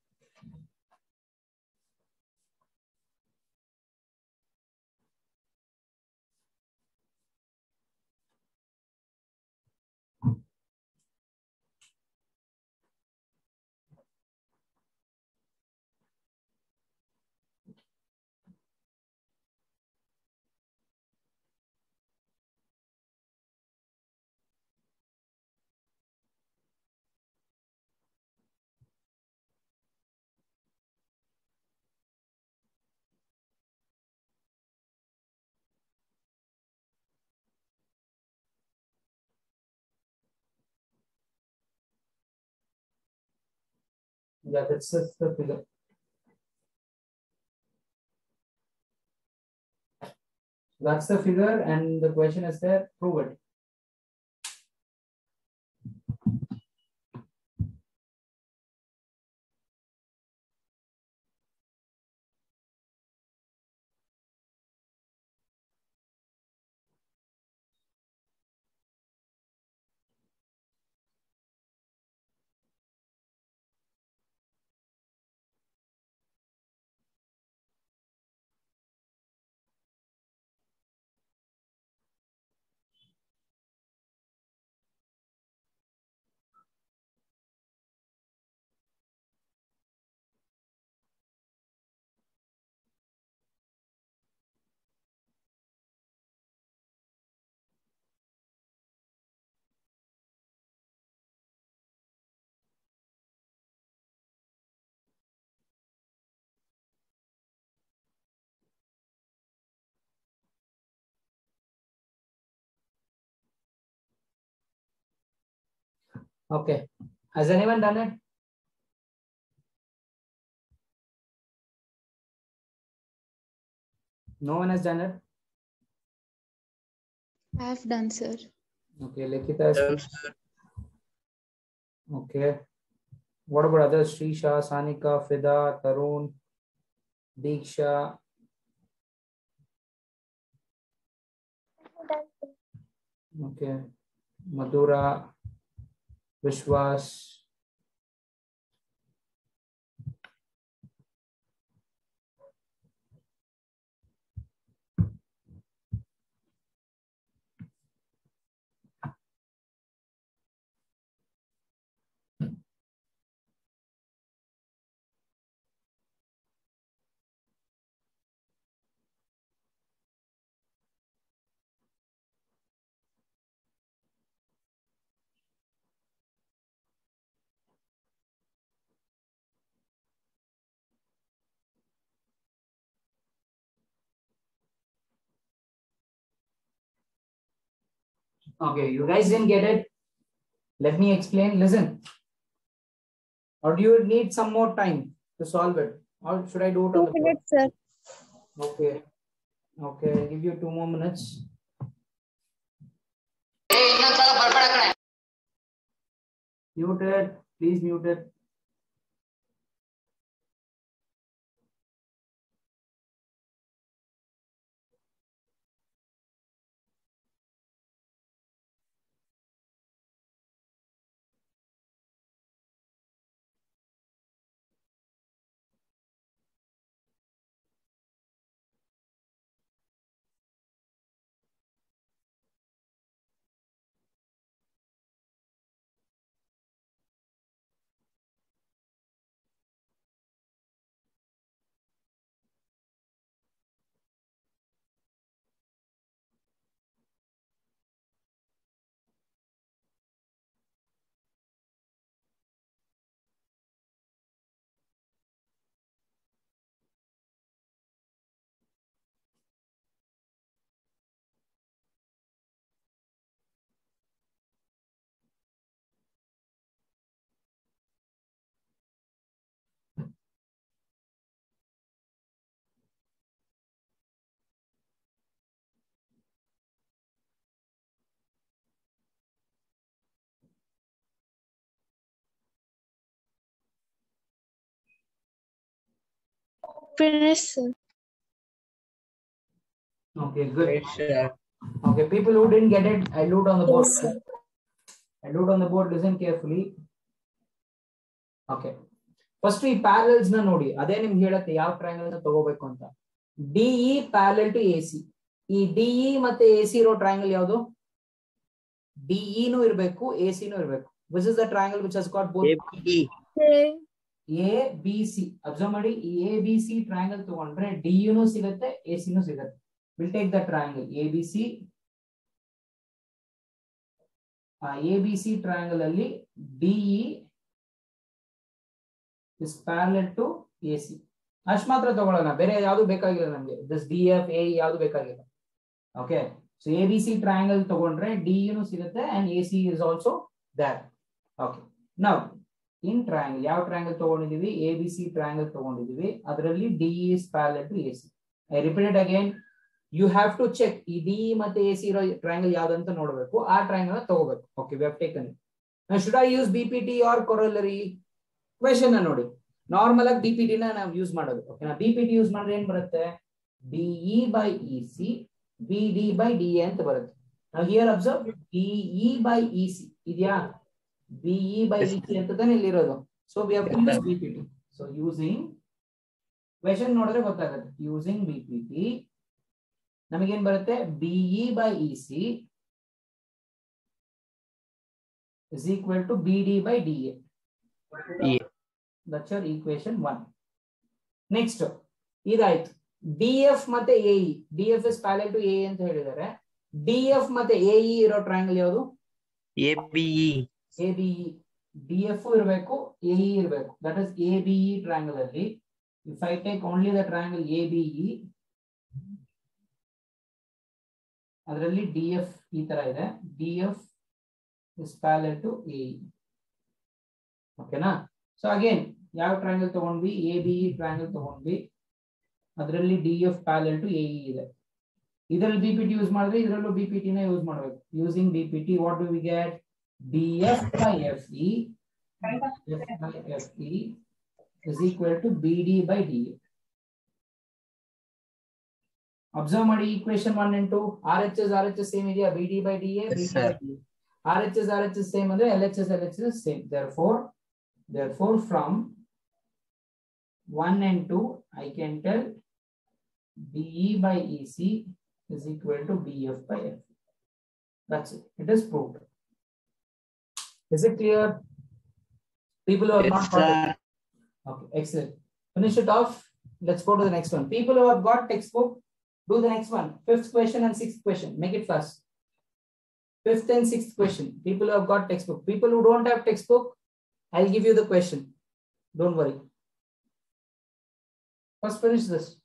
Yeah, that's the figure. That's the figure, and the question is there, prove it. Okay. Has anyone done it? No one has done it. I have done, sir. Okay, Likita has. Okay. What about others? Srisha, Sanika, Fida, Tarun, Diksha? Okay. Madhura, Vishwas. Okay, you guys didn't get it. Let me explain. Listen. Or do you need some more time to solve it? Or should I do it on Two minutes, sir. Okay. Okay, I'll give you two more minutes. Muted. Please mute it. Finish okay good okay people who don't get it I wrote on the board I wrote on the board listen carefully okay first ಈ প্যারাಲಲ್ಸ್ನ ನೋಡಿ. ಅದೇ ನಿಮ್ಗೆ ಹೇಳ್ತ ಕ್ಯಾರ triangle ಅಂತ ತಗೋಬೇಕು ಅಂತ. D E parallel to A C ಈ ಡಿಇ ಮತ್ತೆ ಎಸಿ ಇರೋ ಟ್ರಯಾಂಗಲ್ ಯಾವುದು? ಡಿಇ ನು ಇರಬೇಕು ಎಸಿ ನು ಇರಬೇಕು. Which is the triangle which has got both A B C observe ಮಾಡಿ. ಈ ಎ ಬಿ ಸಿ ಟ್ರಯಾಂಗಲ್ ತಗೊಂಡ್ರೆ ಡಿಯುನು ಸಿಗುತ್ತೆ ಎ ಸಿನೂ ಸಿಗುತ್ತೆ. Will take the triangle A B C A B C triangle ಅಲ್ಲಿ DE is parallel to A C ಅಷ್ಟು ಮಾತ್ರ ತಗೊಳ್ಳೋಣ. ಬೇರೆ ಯಾವ್ದು ಬೇಕಾಗಿಲ್ಲ ನಮ್ಗೆ. ದಿಸ್ ಡಿ ಎಫ್ ಎ ಯಾವುದು ಬೇಕಾಗಿಲ್ಲ. Okay so A B C triangle ತಗೊಂಡ್ರೆ ಡಿಯುನು ಸಿಗುತ್ತೆ and A C is also that okay ನಾವು ಇನ್ ಟ್ರಯಾಂಗಲ್ ಯಾವ ಟ್ರಯಾಂಗಲ್ ತಗೊಂಡಿದೀವಿ ಎ ಬಿ ಸಿ ಟ್ರಯಾಂಗಲ್ ತಗೊಂಡಿದೀವಿ ಅದರಲ್ಲಿ D is parallel to A C I repeated again you have to check ಈ D ಮತ್ತೆ ಎ ಸಿ ಇರೋ ಟ್ರಯಾಂಗಲ್ ಯಾವ್ದಂತ ನೋಡಬೇಕು. ಆ ಟ್ರಯಾಂಗಲ್ ತಗೋಬೇಕು. Okay we have taken should I use B P T or corollary question ನೋಡಿ. Normal ಆಗಿ B P ನಾವು ಯೂಸ್ ಮಾಡೋದು. ಓಕೆನಾ ಬಿ ಪಿ ಟಿ ಯೂಸ್ ಮಾಡಿದ್ರೆ ಏನ್ ಬರುತ್ತೆ? DE by E C B D by D A ಅಂತ ಬರುತ್ತೆ. ನಾವು here observe DE by E C ಇದೆಯಾ? BE by yes. ಸಿ ಅಂತ ತಾನೆ ಇಲ್ಲಿರೋದು so we have to use BPT so using question ನೋಡಿದ್ರೆ ಗೊತ್ತಾಗುತ್ತೆ ಯೂಸಿಂಗ್ ಬಿಪಿಟಿ ನಮಗೇನ್ ಬರುತ್ತೆ BE by E C is equal to BD by DA. Yeah. That's your equation one. Next, ಇದಾಯ್ತು D F ಮತ್ತೆ A E D F is parallel to A ಅಂತ ಹೇಳಿದ್ದಾರೆ D F ಮತ್ತೆ A E ಇರೋ triangle ಯಾವುದು ABE. A B D F ಇರಬೇಕು A ಇರಬೇಕು. That is A B E ಅಲ್ಲಿ. If I take only the triangle A B E ಅದರಲ್ಲಿ D F ಈ ತರ ಇದೆ. D F is parallel to A ಓಕೆನಾ ಸೊ ಅಗೇನ್ ಯಾವ ಟ್ರಯಾಂಗಲ್ ತಗೊಂಡ್ವಿ? ಎ ಬಿ ಇ ಟ್ರಯಾಂಗಲ್ ತಗೊಂಡ್ವಿ. ಅದರಲ್ಲಿ D F parallel to A ಇದೆ. ಇದರಲ್ಲಿ ಬಿ ಪಿ ಟಿ ಯೂಸ್ ಮಾಡಿದ್ರೆ ಇದರಲ್ಲೂ ಬಿ ಪಿ ಟಿನ ಯೂಸ್ ಮಾಡಬೇಕು. Using B P T what do we get D F by F E F E is equal to B D by D A observe ಮಾಡಿ equation one into R H S R H S same ಇದೆಯಾ B D by D A Yes, sir. R H S R H S same ಅಂದ್ರೆ L H S L H S same there four there four from one and to I can tell BE by E C is equal to bf by f. That's it. It is proved. Is it clear? People who have Yes, not got it. sir. Okay, excellent. Finish it off. Let's go to the next one. People who have got textbook, do the next one. Fifth question and sixth question. Make it fast. Fifth and sixth question. People who have got textbook. People who don't have textbook, I'll give you the question. Don't worry. First finish this.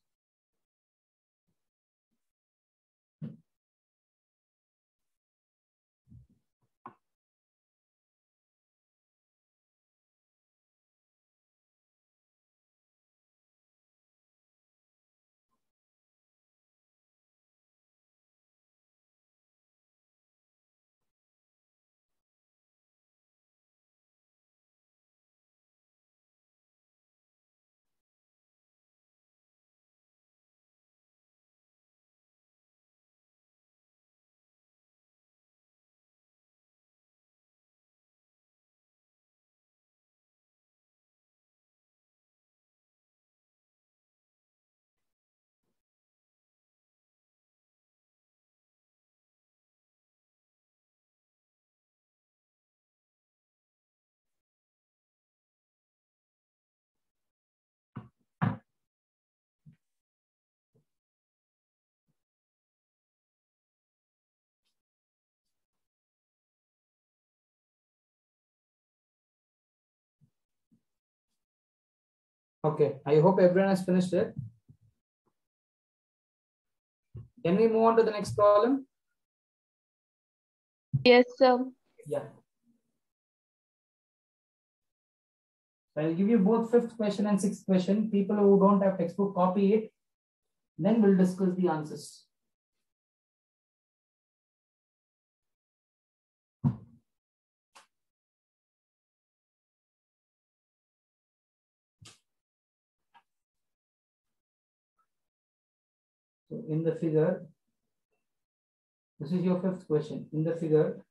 Okay, I hope everyone has finished it. Can we move on to the next problem? Yes, sir. Yeah. I'll give you both fifth question and sixth question. People who don't have textbook, copy it. Then we'll discuss the answers. So in the figure, this is your fifth question. In the figure,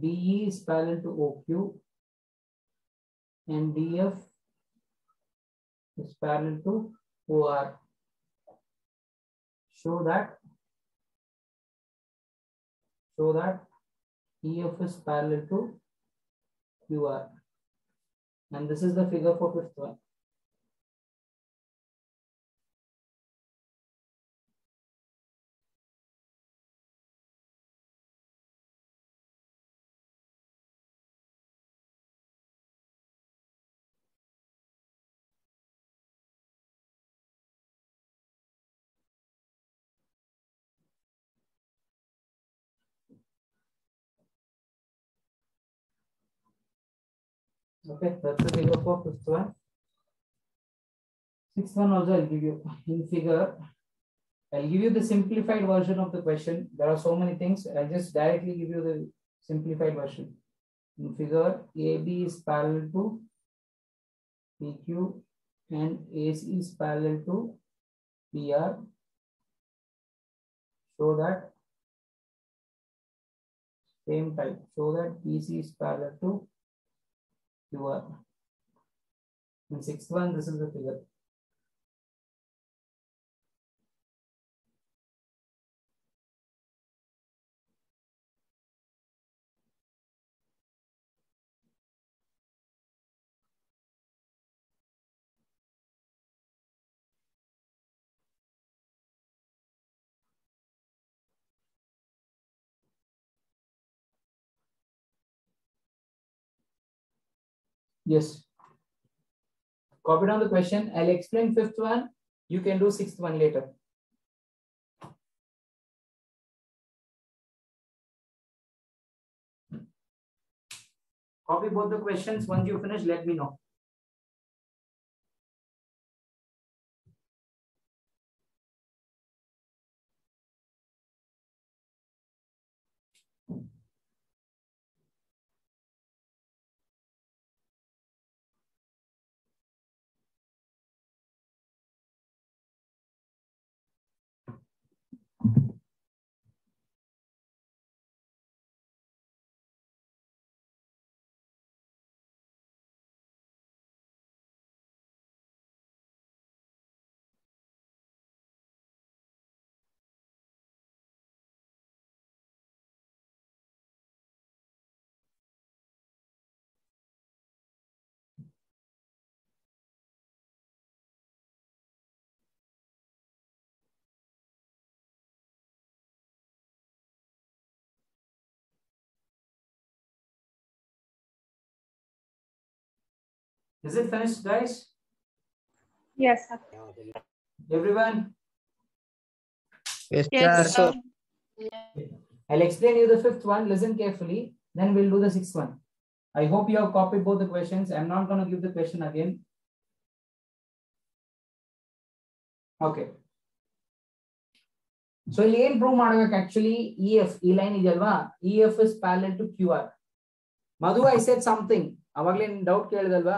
DE is parallel to OQ and DF is parallel to OR. Show that show that EF is parallel to QR. And this is the figure for fifth one. Okay, that's the figure for fifth one. Sixth one also I'll give you in figure. I'll give you the simplified version of the question. There are so many things. I'll just directly give you the simplified version. In figure, AB is parallel to PQ and AC is parallel to PR. Show that same type. Show that BC is parallel to QR. In sixth one, this is the figure. Yes. Copy down the question. I'll explain fifth one. You can do sixth one later. Copy both the questions. Once you finish, let me know. Is it finished, guys? Yes, sir. Everyone? Yes, Yes, sir. sir. I'll explain you the fifth one. Listen carefully. Then we'll do the sixth one. I hope you have copied both the questions. I'm not going to give the question again. Okay. So ಇಲ್ಲಿ ಏನ್ prove ಮಾಡ್ಬೇಕು actually E F ಈ line ಇದೆಯಲ್ವಾ E F is parallel to Q R Madhu I set something ಅವಾಗ್ಲೇ ನಿನ್ doubt ಕೇಳಿದಲ್ವಾ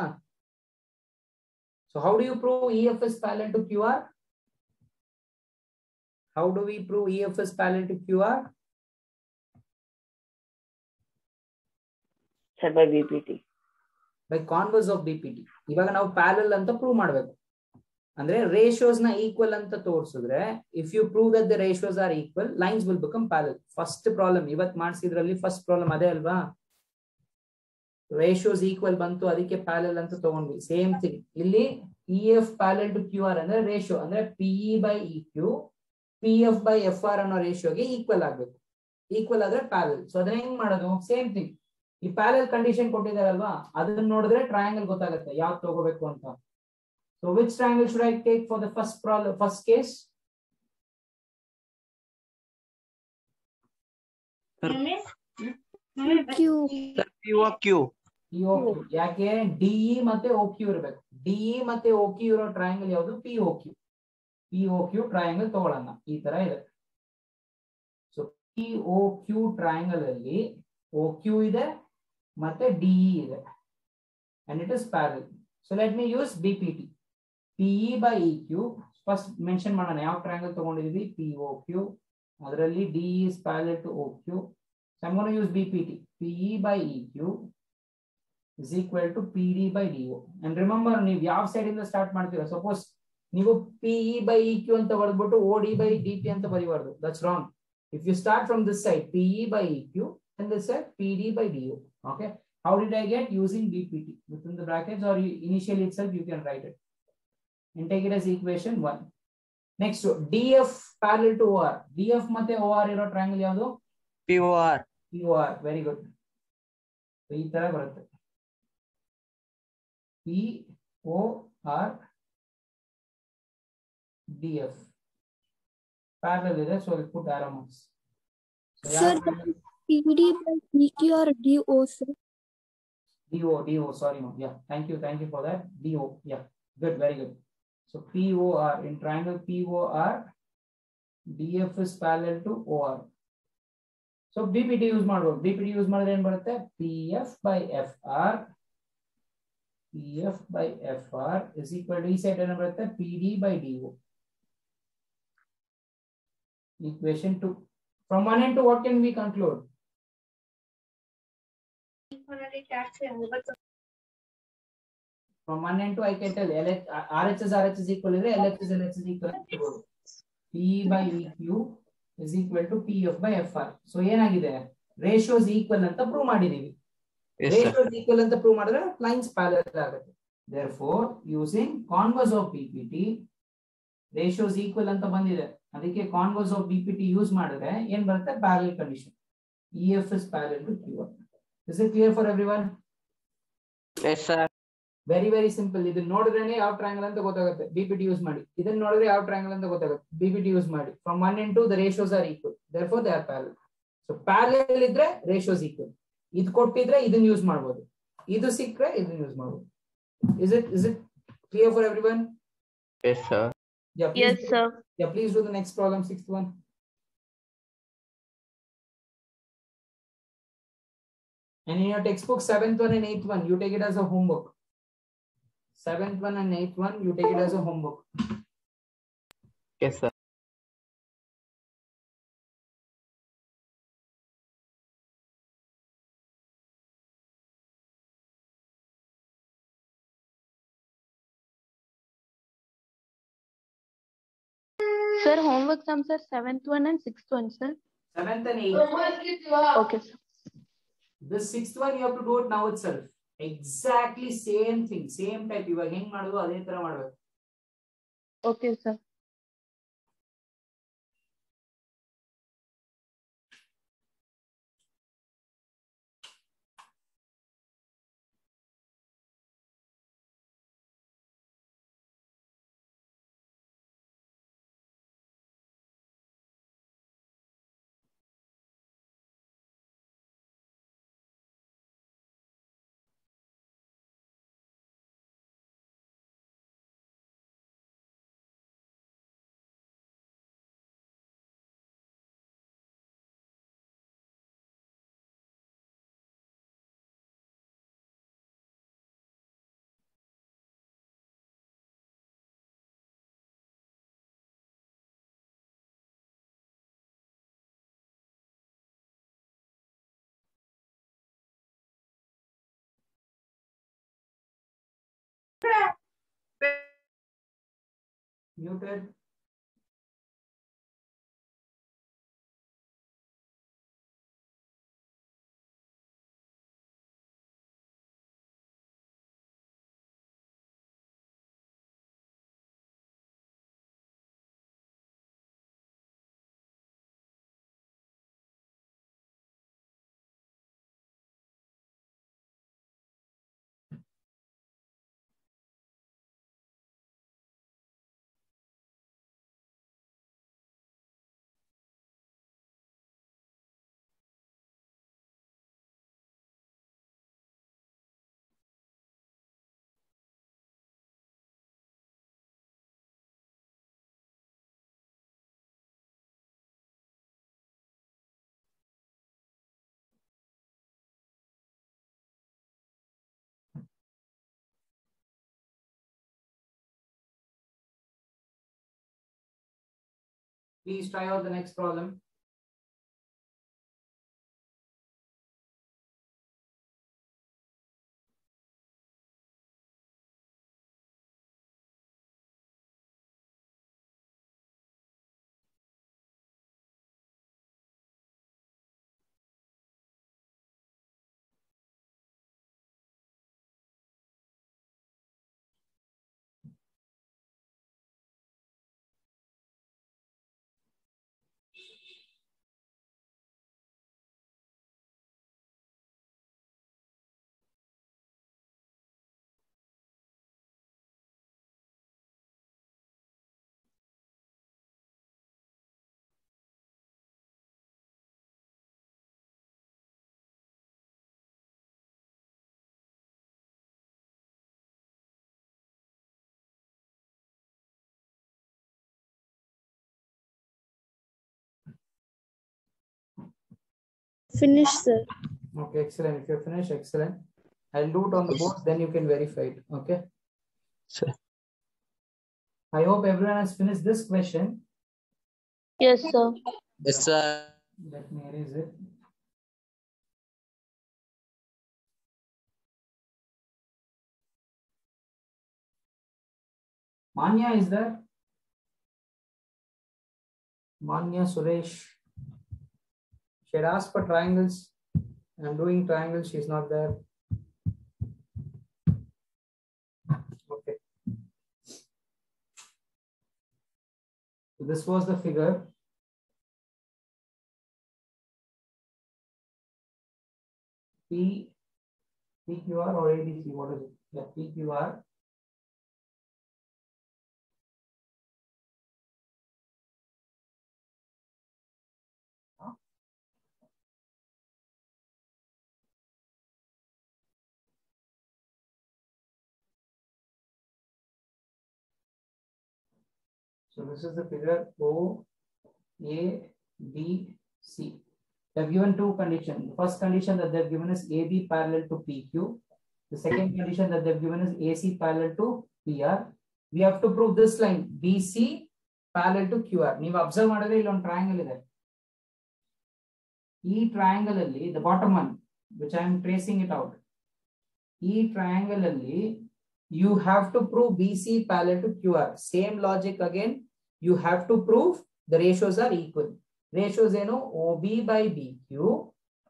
So how do you prove EF is parallel to QR? How do we prove EF is parallel to QR? Sir, by BPT. By converse of BPT. ಇವಾಗ ನಾವು parallel ಅಂತ prove ಮಾಡಬೇಕು ಅಂದ್ರೆ ರೇಷಿಯೋಸ್ನ equal ಅಂತ ತೋರಿಸಿದ್ರೆ if you prove that the ratios are equal lines will become parallel first problem ಇವತ್ ಮಾಡಿಸಿದ್ರಲ್ಲಿ first problem ಅದೇ ಅಲ್ವಾ ರೇಷಿಯೋಸ್ ಈಕ್ವಲ್ ಬಂತು ಅದಕ್ಕೆ ಪ್ಯಾಲಲ್ ಅಂತ ತಗೊಂಡ್ವಿ. ಸೇಮ್ ಥಿಂಗ್ ಇಲ್ಲಿ E F parallel to Q R ಅಂದ್ರೆ ರೇಷಿಯೋ ಅಂದ್ರೆ P E by E Q P F by F R ಅನ್ನೋ ರೇಷಿಯೋಗೆ ಈಕ್ವಲ್ ಆಗ್ಬೇಕು. ಈಕ್ವಲ್ ಆದ್ರೆ ಪ್ಯಾಲಲ್ ಸೊ ಅದನ್ನ ಹೆಂಗ್ ಮಾಡೋದು? ಸೇಮ್ ಥಿಂಗ್ ಈ ಪ್ಯಾಲಲ್ ಕಂಡೀಷನ್ ಕೊಟ್ಟಿದಾರಲ್ವಾ ಅದನ್ನ ನೋಡಿದ್ರೆ ಟ್ರಯಾಂಗಲ್ ಗೊತ್ತಾಗುತ್ತೆ. ಯಾವ್ದು ತಗೋಬೇಕು ಅಂತ. So which triangle should I take for the first problem first case POQ. ಯಾಕೆ? ಡಿಇ ಮತ್ತೆ ಓಕ್ಯೂ ಇರಬೇಕು. ಡಿಇ ಮತ್ತೆ ಓಕ್ಯೂ ಇರೋ ಟ್ರಯಾಂಗಲ್ ಯಾವುದು? P O Q P O Q triangle ತಗೊಳ್ಳೋಣ ಈ ತರ ಇದೆ so P O Q triangle ಅಲ್ಲಿ ಓಕ್ಯೂ ಇದೆ ಮತ್ತೆ ಡಿಇ ಇದೆ. And it is parallel so let me use B P T by E Q first mention ಮಾಡೋಣ. ಯಾವ ಟ್ರಯಾಂಗಲ್ ತಗೊಂಡಿದೀವಿ ಪಿ ಒ ಕ್ಯೂ ಅದರಲ್ಲಿ D is parallel to O Q so I'm use B P T P E by E Q Is equal to P D by D O and remember ನೀವು ಯಾವ side ಇಂದ start ಮಾಡ್ತೀರಾ suppose ನೀವು P E by E Q ಅಂತ ಬರೆದ್ಬಿಟ್ಟು O D by D T ಅಂತ ಬರೀಬಾರ್ದು that's wrong if you start from this side P E by E Q and this side PD by DO. Okay. How did I get using BPT? Within the brackets or you, initially itself you can write it. And take it as equation one. Next, DF parallel to OR. DF ಮತ್ತೆ OR ಇರೋ triangle ಯಾವುದು? POR. POR. Very good. So, ಈ ತರ ಬರುತ್ತೆ. POR DF. Parallel ಇದೆ, so we'll put arrow marks. So, Sir, ಯಾವ triangle? PD by EQ or DO, sir? DO, DO, sorry, no. Yeah, thank you, thank you for that. DO, yeah, good, very good. So POR in triangle POR, DF is parallel to OR. So BPT use ಮಾಡ್ಬೋದು BPT use ಮಾಡಿದ್ರೆ ಏನ್ ಬರುತ್ತೆ PF by FR PF by FR is equal to ಈ side ಏನು ಬರುತ್ತೆ PD by DO. Equation 2. From one end to what can we conclude? From one end to I can tell LH, RHS RHS is equal to LHS LHS is equal to P by EQ is equal to PF by FR. So ಏನಾಗಿದೆ ratios equal ಅಂತ prove ಮಾಡಿದೀವಿ ratios equal ಅಂತ prove ಮಾಡಿದ್ರೆ lines parallel ಆಗುತ್ತೆ. Therefore using converse of BPT ratios equal ಅಂತ ಬಂದಿದೆ. ಅದಕ್ಕೆ converse of BPT use ಮಾಡಿದ್ರೆ ಏನ್ ಬರುತ್ತೆ? Parallel condition E F is parallel to Q is it clear for every one. Very very simple ಇದನ್ನ ನೋಡಿದ್ರೆ ಯಾವ ಟ್ರಯಾಂಗಲ್ ಅಂತ ಗೊತ್ತಾಗುತ್ತೆ. ಬಿಪಿಟಿ ಯೂಸ್ ಮಾಡಿ. ಇದನ್ನ ನೋಡಿದ್ರೆ ಯಾವ ಟ್ರಯಾಂಗಲ್ ಅಂತ ಗೊತ್ತಾಗುತ್ತೆ. ಬಿಪಿಟಿ ಯೂಸ್ ಮಾಡಿ. From one into the ratios are equal therefore they are parallel so parallel ಇದ್ರೆ ರೇಷಿಯೋಸ್ ಈಕ್ವಲ್ ಇದು ಕೊಟ್ಟಿದ್ರೆ ಇದನ್ನ ಯೂಸ್ ಮಾಡ್ಬೋದು ಇದು ಸಿಕ್ಕರೆ ಇದನ್ನ ಯೂಸ್ ಮಾಡ್ಬೋದು is it is it clear for everyone Yes, sir. Yes, sir. Yeah, please do the next problem, sixth one. And in your textbook, seventh one and eighth one, you take it as a homework. Seventh one and eighth one, you take it as a homework. Yes, sir. Sir, homework sums are seventh one and sixth one, sir. Seventh and eighth. Okay, sir. The sixth one, you have to do it now itself. Exactly same thing, same type. ಇವಾಗ ಹೆಂಗ್ ಮಾಡೋದು ಅದೇ ತರ ಮಾಡ್ಬೇಕು. Okay, sir. Muted. Please try out the next problem. Finish, sir. Okay, excellent. If you're finished, excellent. I'll do it on the board, then you can verify it. Okay. Sir. I hope everyone has finished this question. Yes, sir. Yes, sir. Let me erase it. Manya is there? Manya Suresh. She had asked for triangles. I'm doing triangles. She's not there. Okay. So this was the figure. P PQR or ABC, what is it? Yeah, PQR. So this is the figure O, A, B, C. They've given two conditions. The first condition that they've given is AB parallel to PQ. The second condition that they've given is AC parallel to PR. We have to prove this line BC parallel to QR. ನೀವು observe ಮಾಡಿದ್ರೆ ಇಲ್ಲಿ ಒಂದು triangle ಇದೆ ಈ triangle ಅಲ್ಲಿ the bottom one which I am tracing it out ಈ triangle ಅಲ್ಲಿ you have to prove BC parallel to QR. Same logic again. You have to prove the ratios are equal. Ratios ಏನು OB by BQ,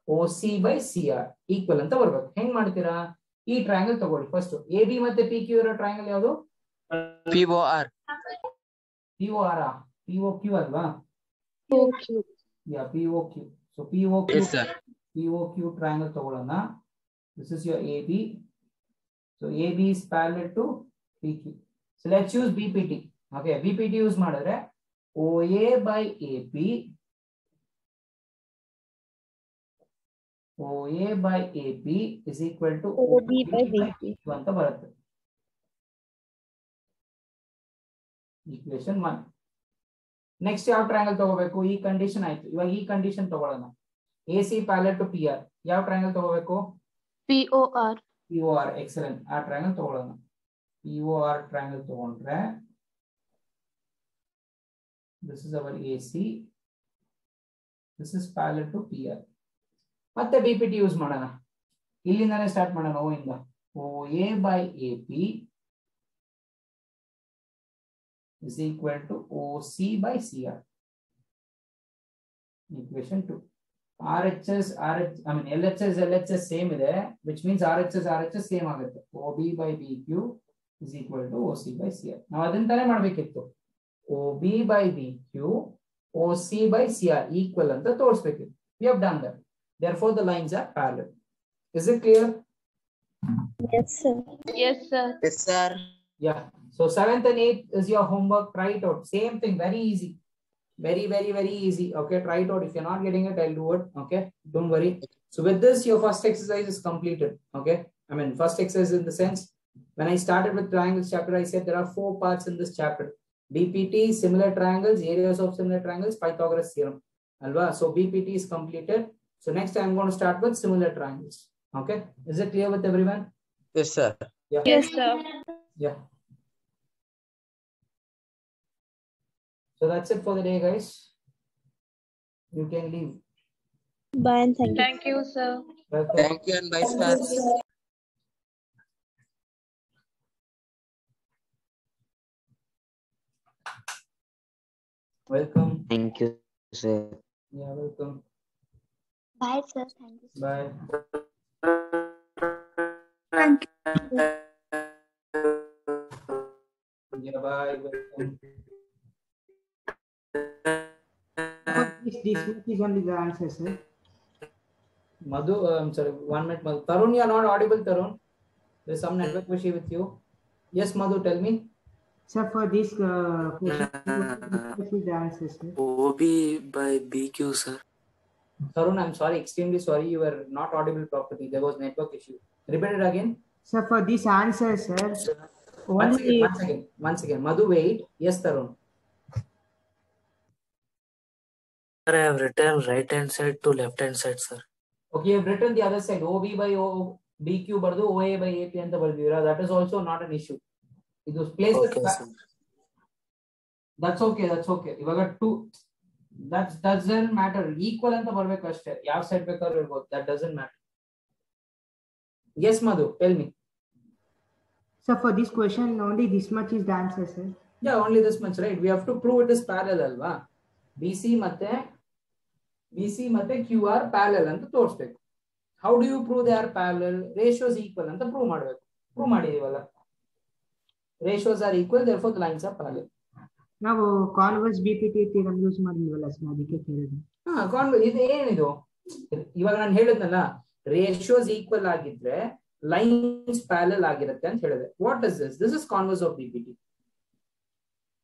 OC by CR equal ಅಂತ ಬರ್ಬೇಕು ಹೆಂಗ್ ಮಾಡ್ತೀರಾ ಈ triangle ತಗೊಳ್ಳಿ first A B ಮತ್ತೆ P Q ಇರೋ triangle ಯಾವುದು P O R. P O R P O Q ಅಲ್ವಾ yeah P O Q so P O Q Yes, sir. P O Q triangle ತಗೊಳ್ಳೋಣ this is your A B so A B is parallel to P Q so let's use B P T Okay B P T use ಮಾಡಿದ್ರೆ O A by A P O A by A P is equal to. ಅಂತ ಬರುತ್ತೆ. Equation one next ಯಾವ triangle ತಗೋಬೇಕು? ಈ condition ಆಯ್ತು. ಇವಾಗ ಈ condition ತಗೊಳ್ಳೋಣ. A C parallel to P R ಯಾವ ಟ್ರಯಾಂಗಲ್ ತಗೋಬೇಕು? POR. P O R excellent ಆ ಟ್ರಯಾಂಗಲ್ ತಗೊಳ್ಳೋಣ. ಪಿ ಒ ಆರ್ ಟ್ರಯಾಂಗಲ್ ತಗೊಂಡ್ರೆ this is our AC. This is parallel to PR. Matte BPT P T use ಮಾಡೋಣ ಇಲ್ಲಿಂದಾನೆ start ಮಾಡೋಣ O ಇಂದ A P is equal to OC by CR. Equation 2. RHS, RH, I mean LHS, LHS same there, which means RHS, RHS same. OB by BQ is equal to OC by CR. Now, ತಾನೇ ಮಾಡ್ಬೇಕಿತ್ತು. OB by BQ, OC by CR equal ಅಂತ ತೋರಿಸ್ಬೇಕಿತ್ತು. We have done that. Therefore, the lines are parallel. Is it clear? Yes, sir. Yes, sir. Yes, sir. Yeah. So seventh and eighth is your homework. Try it out. Same thing. Very easy. Very, very, very easy. Okay. Try it out. If you're not getting it, I'll do it. Okay. Don't worry. So with this, your first exercise is completed. Okay. I mean, first exercise in the sense, when I started with triangles chapter, I said there are four parts in this chapter. BPT, similar triangles, areas of similar triangles, Pythagoras theorem. Alva. So BPT is completed. So next I'm going to start with similar triangles. Okay. Is it clear with everyone? Yes, sir. Yeah. Yes, sir. Yeah. So that's it for the day, guys. You can leave. Bye and thank you. Thank you, sir. Welcome. Thank you and bye, sir. Welcome. Thank you, sir. Yeah, welcome. Bye, sir. Thank you. Sir. Bye. Thank you. Yeah, bye. Welcome. This, this much is only the answer, sir. Madhu, uh, I'm sorry, one minute, Madhu. Tarun, you are not audible, Tarun. There's some network issue with you. Yes, Madhu, tell me. So for this uh, question, uh, the answers. By BQ, sir. Tarun, I'm sorry, extremely sorry. You were not audible properly. There was network issue. Repeat it again. So for this answer, sir. Once again, once again, once again. Madhu, wait. Yes, Tarun. Sir, I have written right hand side to left hand side, sir. Okay, you have written the other side. OB by O, BQ, but BQ, BQ, BQ, BQ, BQ, BQ, BQ, BQ, BQ, BQ, BQ, issue. ಇದು place Okay, sir. that's okay, that's okay. ಇವಾಗ two that doesn't matter. Equal ಅಂತ ಬರ್ಬೇಕು ಅಷ್ಟೇ. ಯಾವ side ಬೇಕಾದ್ರೂ ಇರ್ಬೋದು. That doesn't matter. Yes, Madhu, tell me. sir, for this question, only this much is the answer, sir. Yeah, only this much, right? We have to prove it is parallel ಅಲ್ವಾ? BC ಮತ್ತೆ BC ಮತ್ತೆ QR parallel ಅಂತ ತೋರಿಸ್ಬೇಕು. How do you prove they are parallel? Ratios equal ಅಂತ prove ಮಾಡ್ಬೇಕು. Prove ಮಾಡಿದೀವಲ್ಲ. Ratios are equal, therefore the lines are parallel. ನಾವು converse BPT theorem use ಮಾಡಿದ್ವಲ್ಲ sir ಅದಕ್ಕೆ ಕೇಳಿದೆ. ಹಾ ಕಾನ್ವರ್ಸ್ ಇದು ಏನಿದು? ಇವಾಗ ನಾನು ಹೇಳಿದ್ನಲ್ಲ ರೇಷಿಯೋಸ್ ಈಕ್ವಲ್ ಆಗಿದ್ರೆ ಲೈನ್ಸ್ ಪ್ಯಾರಲ್ ಆಗಿರುತ್ತೆ ಅಂತ ಹೇಳಿದೆ. What is this this is converse of BPT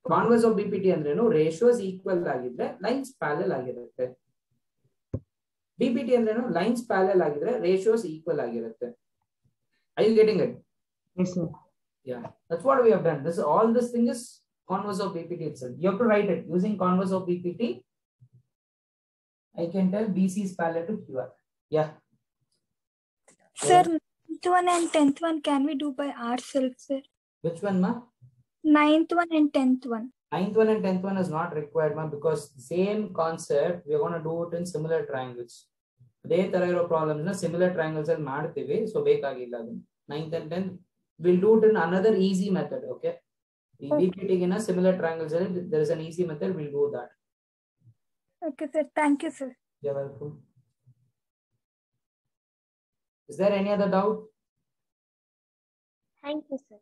converse of BPT ಅಂದ್ರೇನು ರೇಷಿಯೋಸ್ ಈಕ್ವಲ್ ಆಗಿದ್ರೆ ಲೈನ್ಸ್ ಪ್ಯಾರಲ್ ಆಗಿರುತ್ತೆ. ಬಿಪಿಟಿ ಅಂದ್ರೇನು ಲೈನ್ಸ್ ಪ್ಯಾರಲ್ ಆಗಿದ್ರೆ ರೇಷಿಯೋಸ್ ಈಕ್ವಲ್ ಆಗಿರುತ್ತೆ. I you getting it yes sir Yeah, that's what we have done. This all this thing is converse of BPT itself. You have to write it using converse of BPT. I can tell BC is parallel to QR. Yeah. Sir, ninth one and tenth one, can we do by ourselves, sir? Which one, ma? Ninth one and tenth one. Ninth one and tenth one is not required, ma, because same concept we are going to do it in similar triangles. ಅದೇ ತರ ಇರೋ problems ನ similar triangles ಅಲ್ಲಿ ಮಾಡ್ತೀವಿ so ಬೇಕಾಗಿಲ್ಲ ಅದನ್ನ ninth and tenth We'll do it in another easy method, okay? We okay. be taking a similar triangle. There is an easy method, we'll do that. Okay, sir. Thank you, sir. You're welcome. Is there any other doubt? Thank you, sir.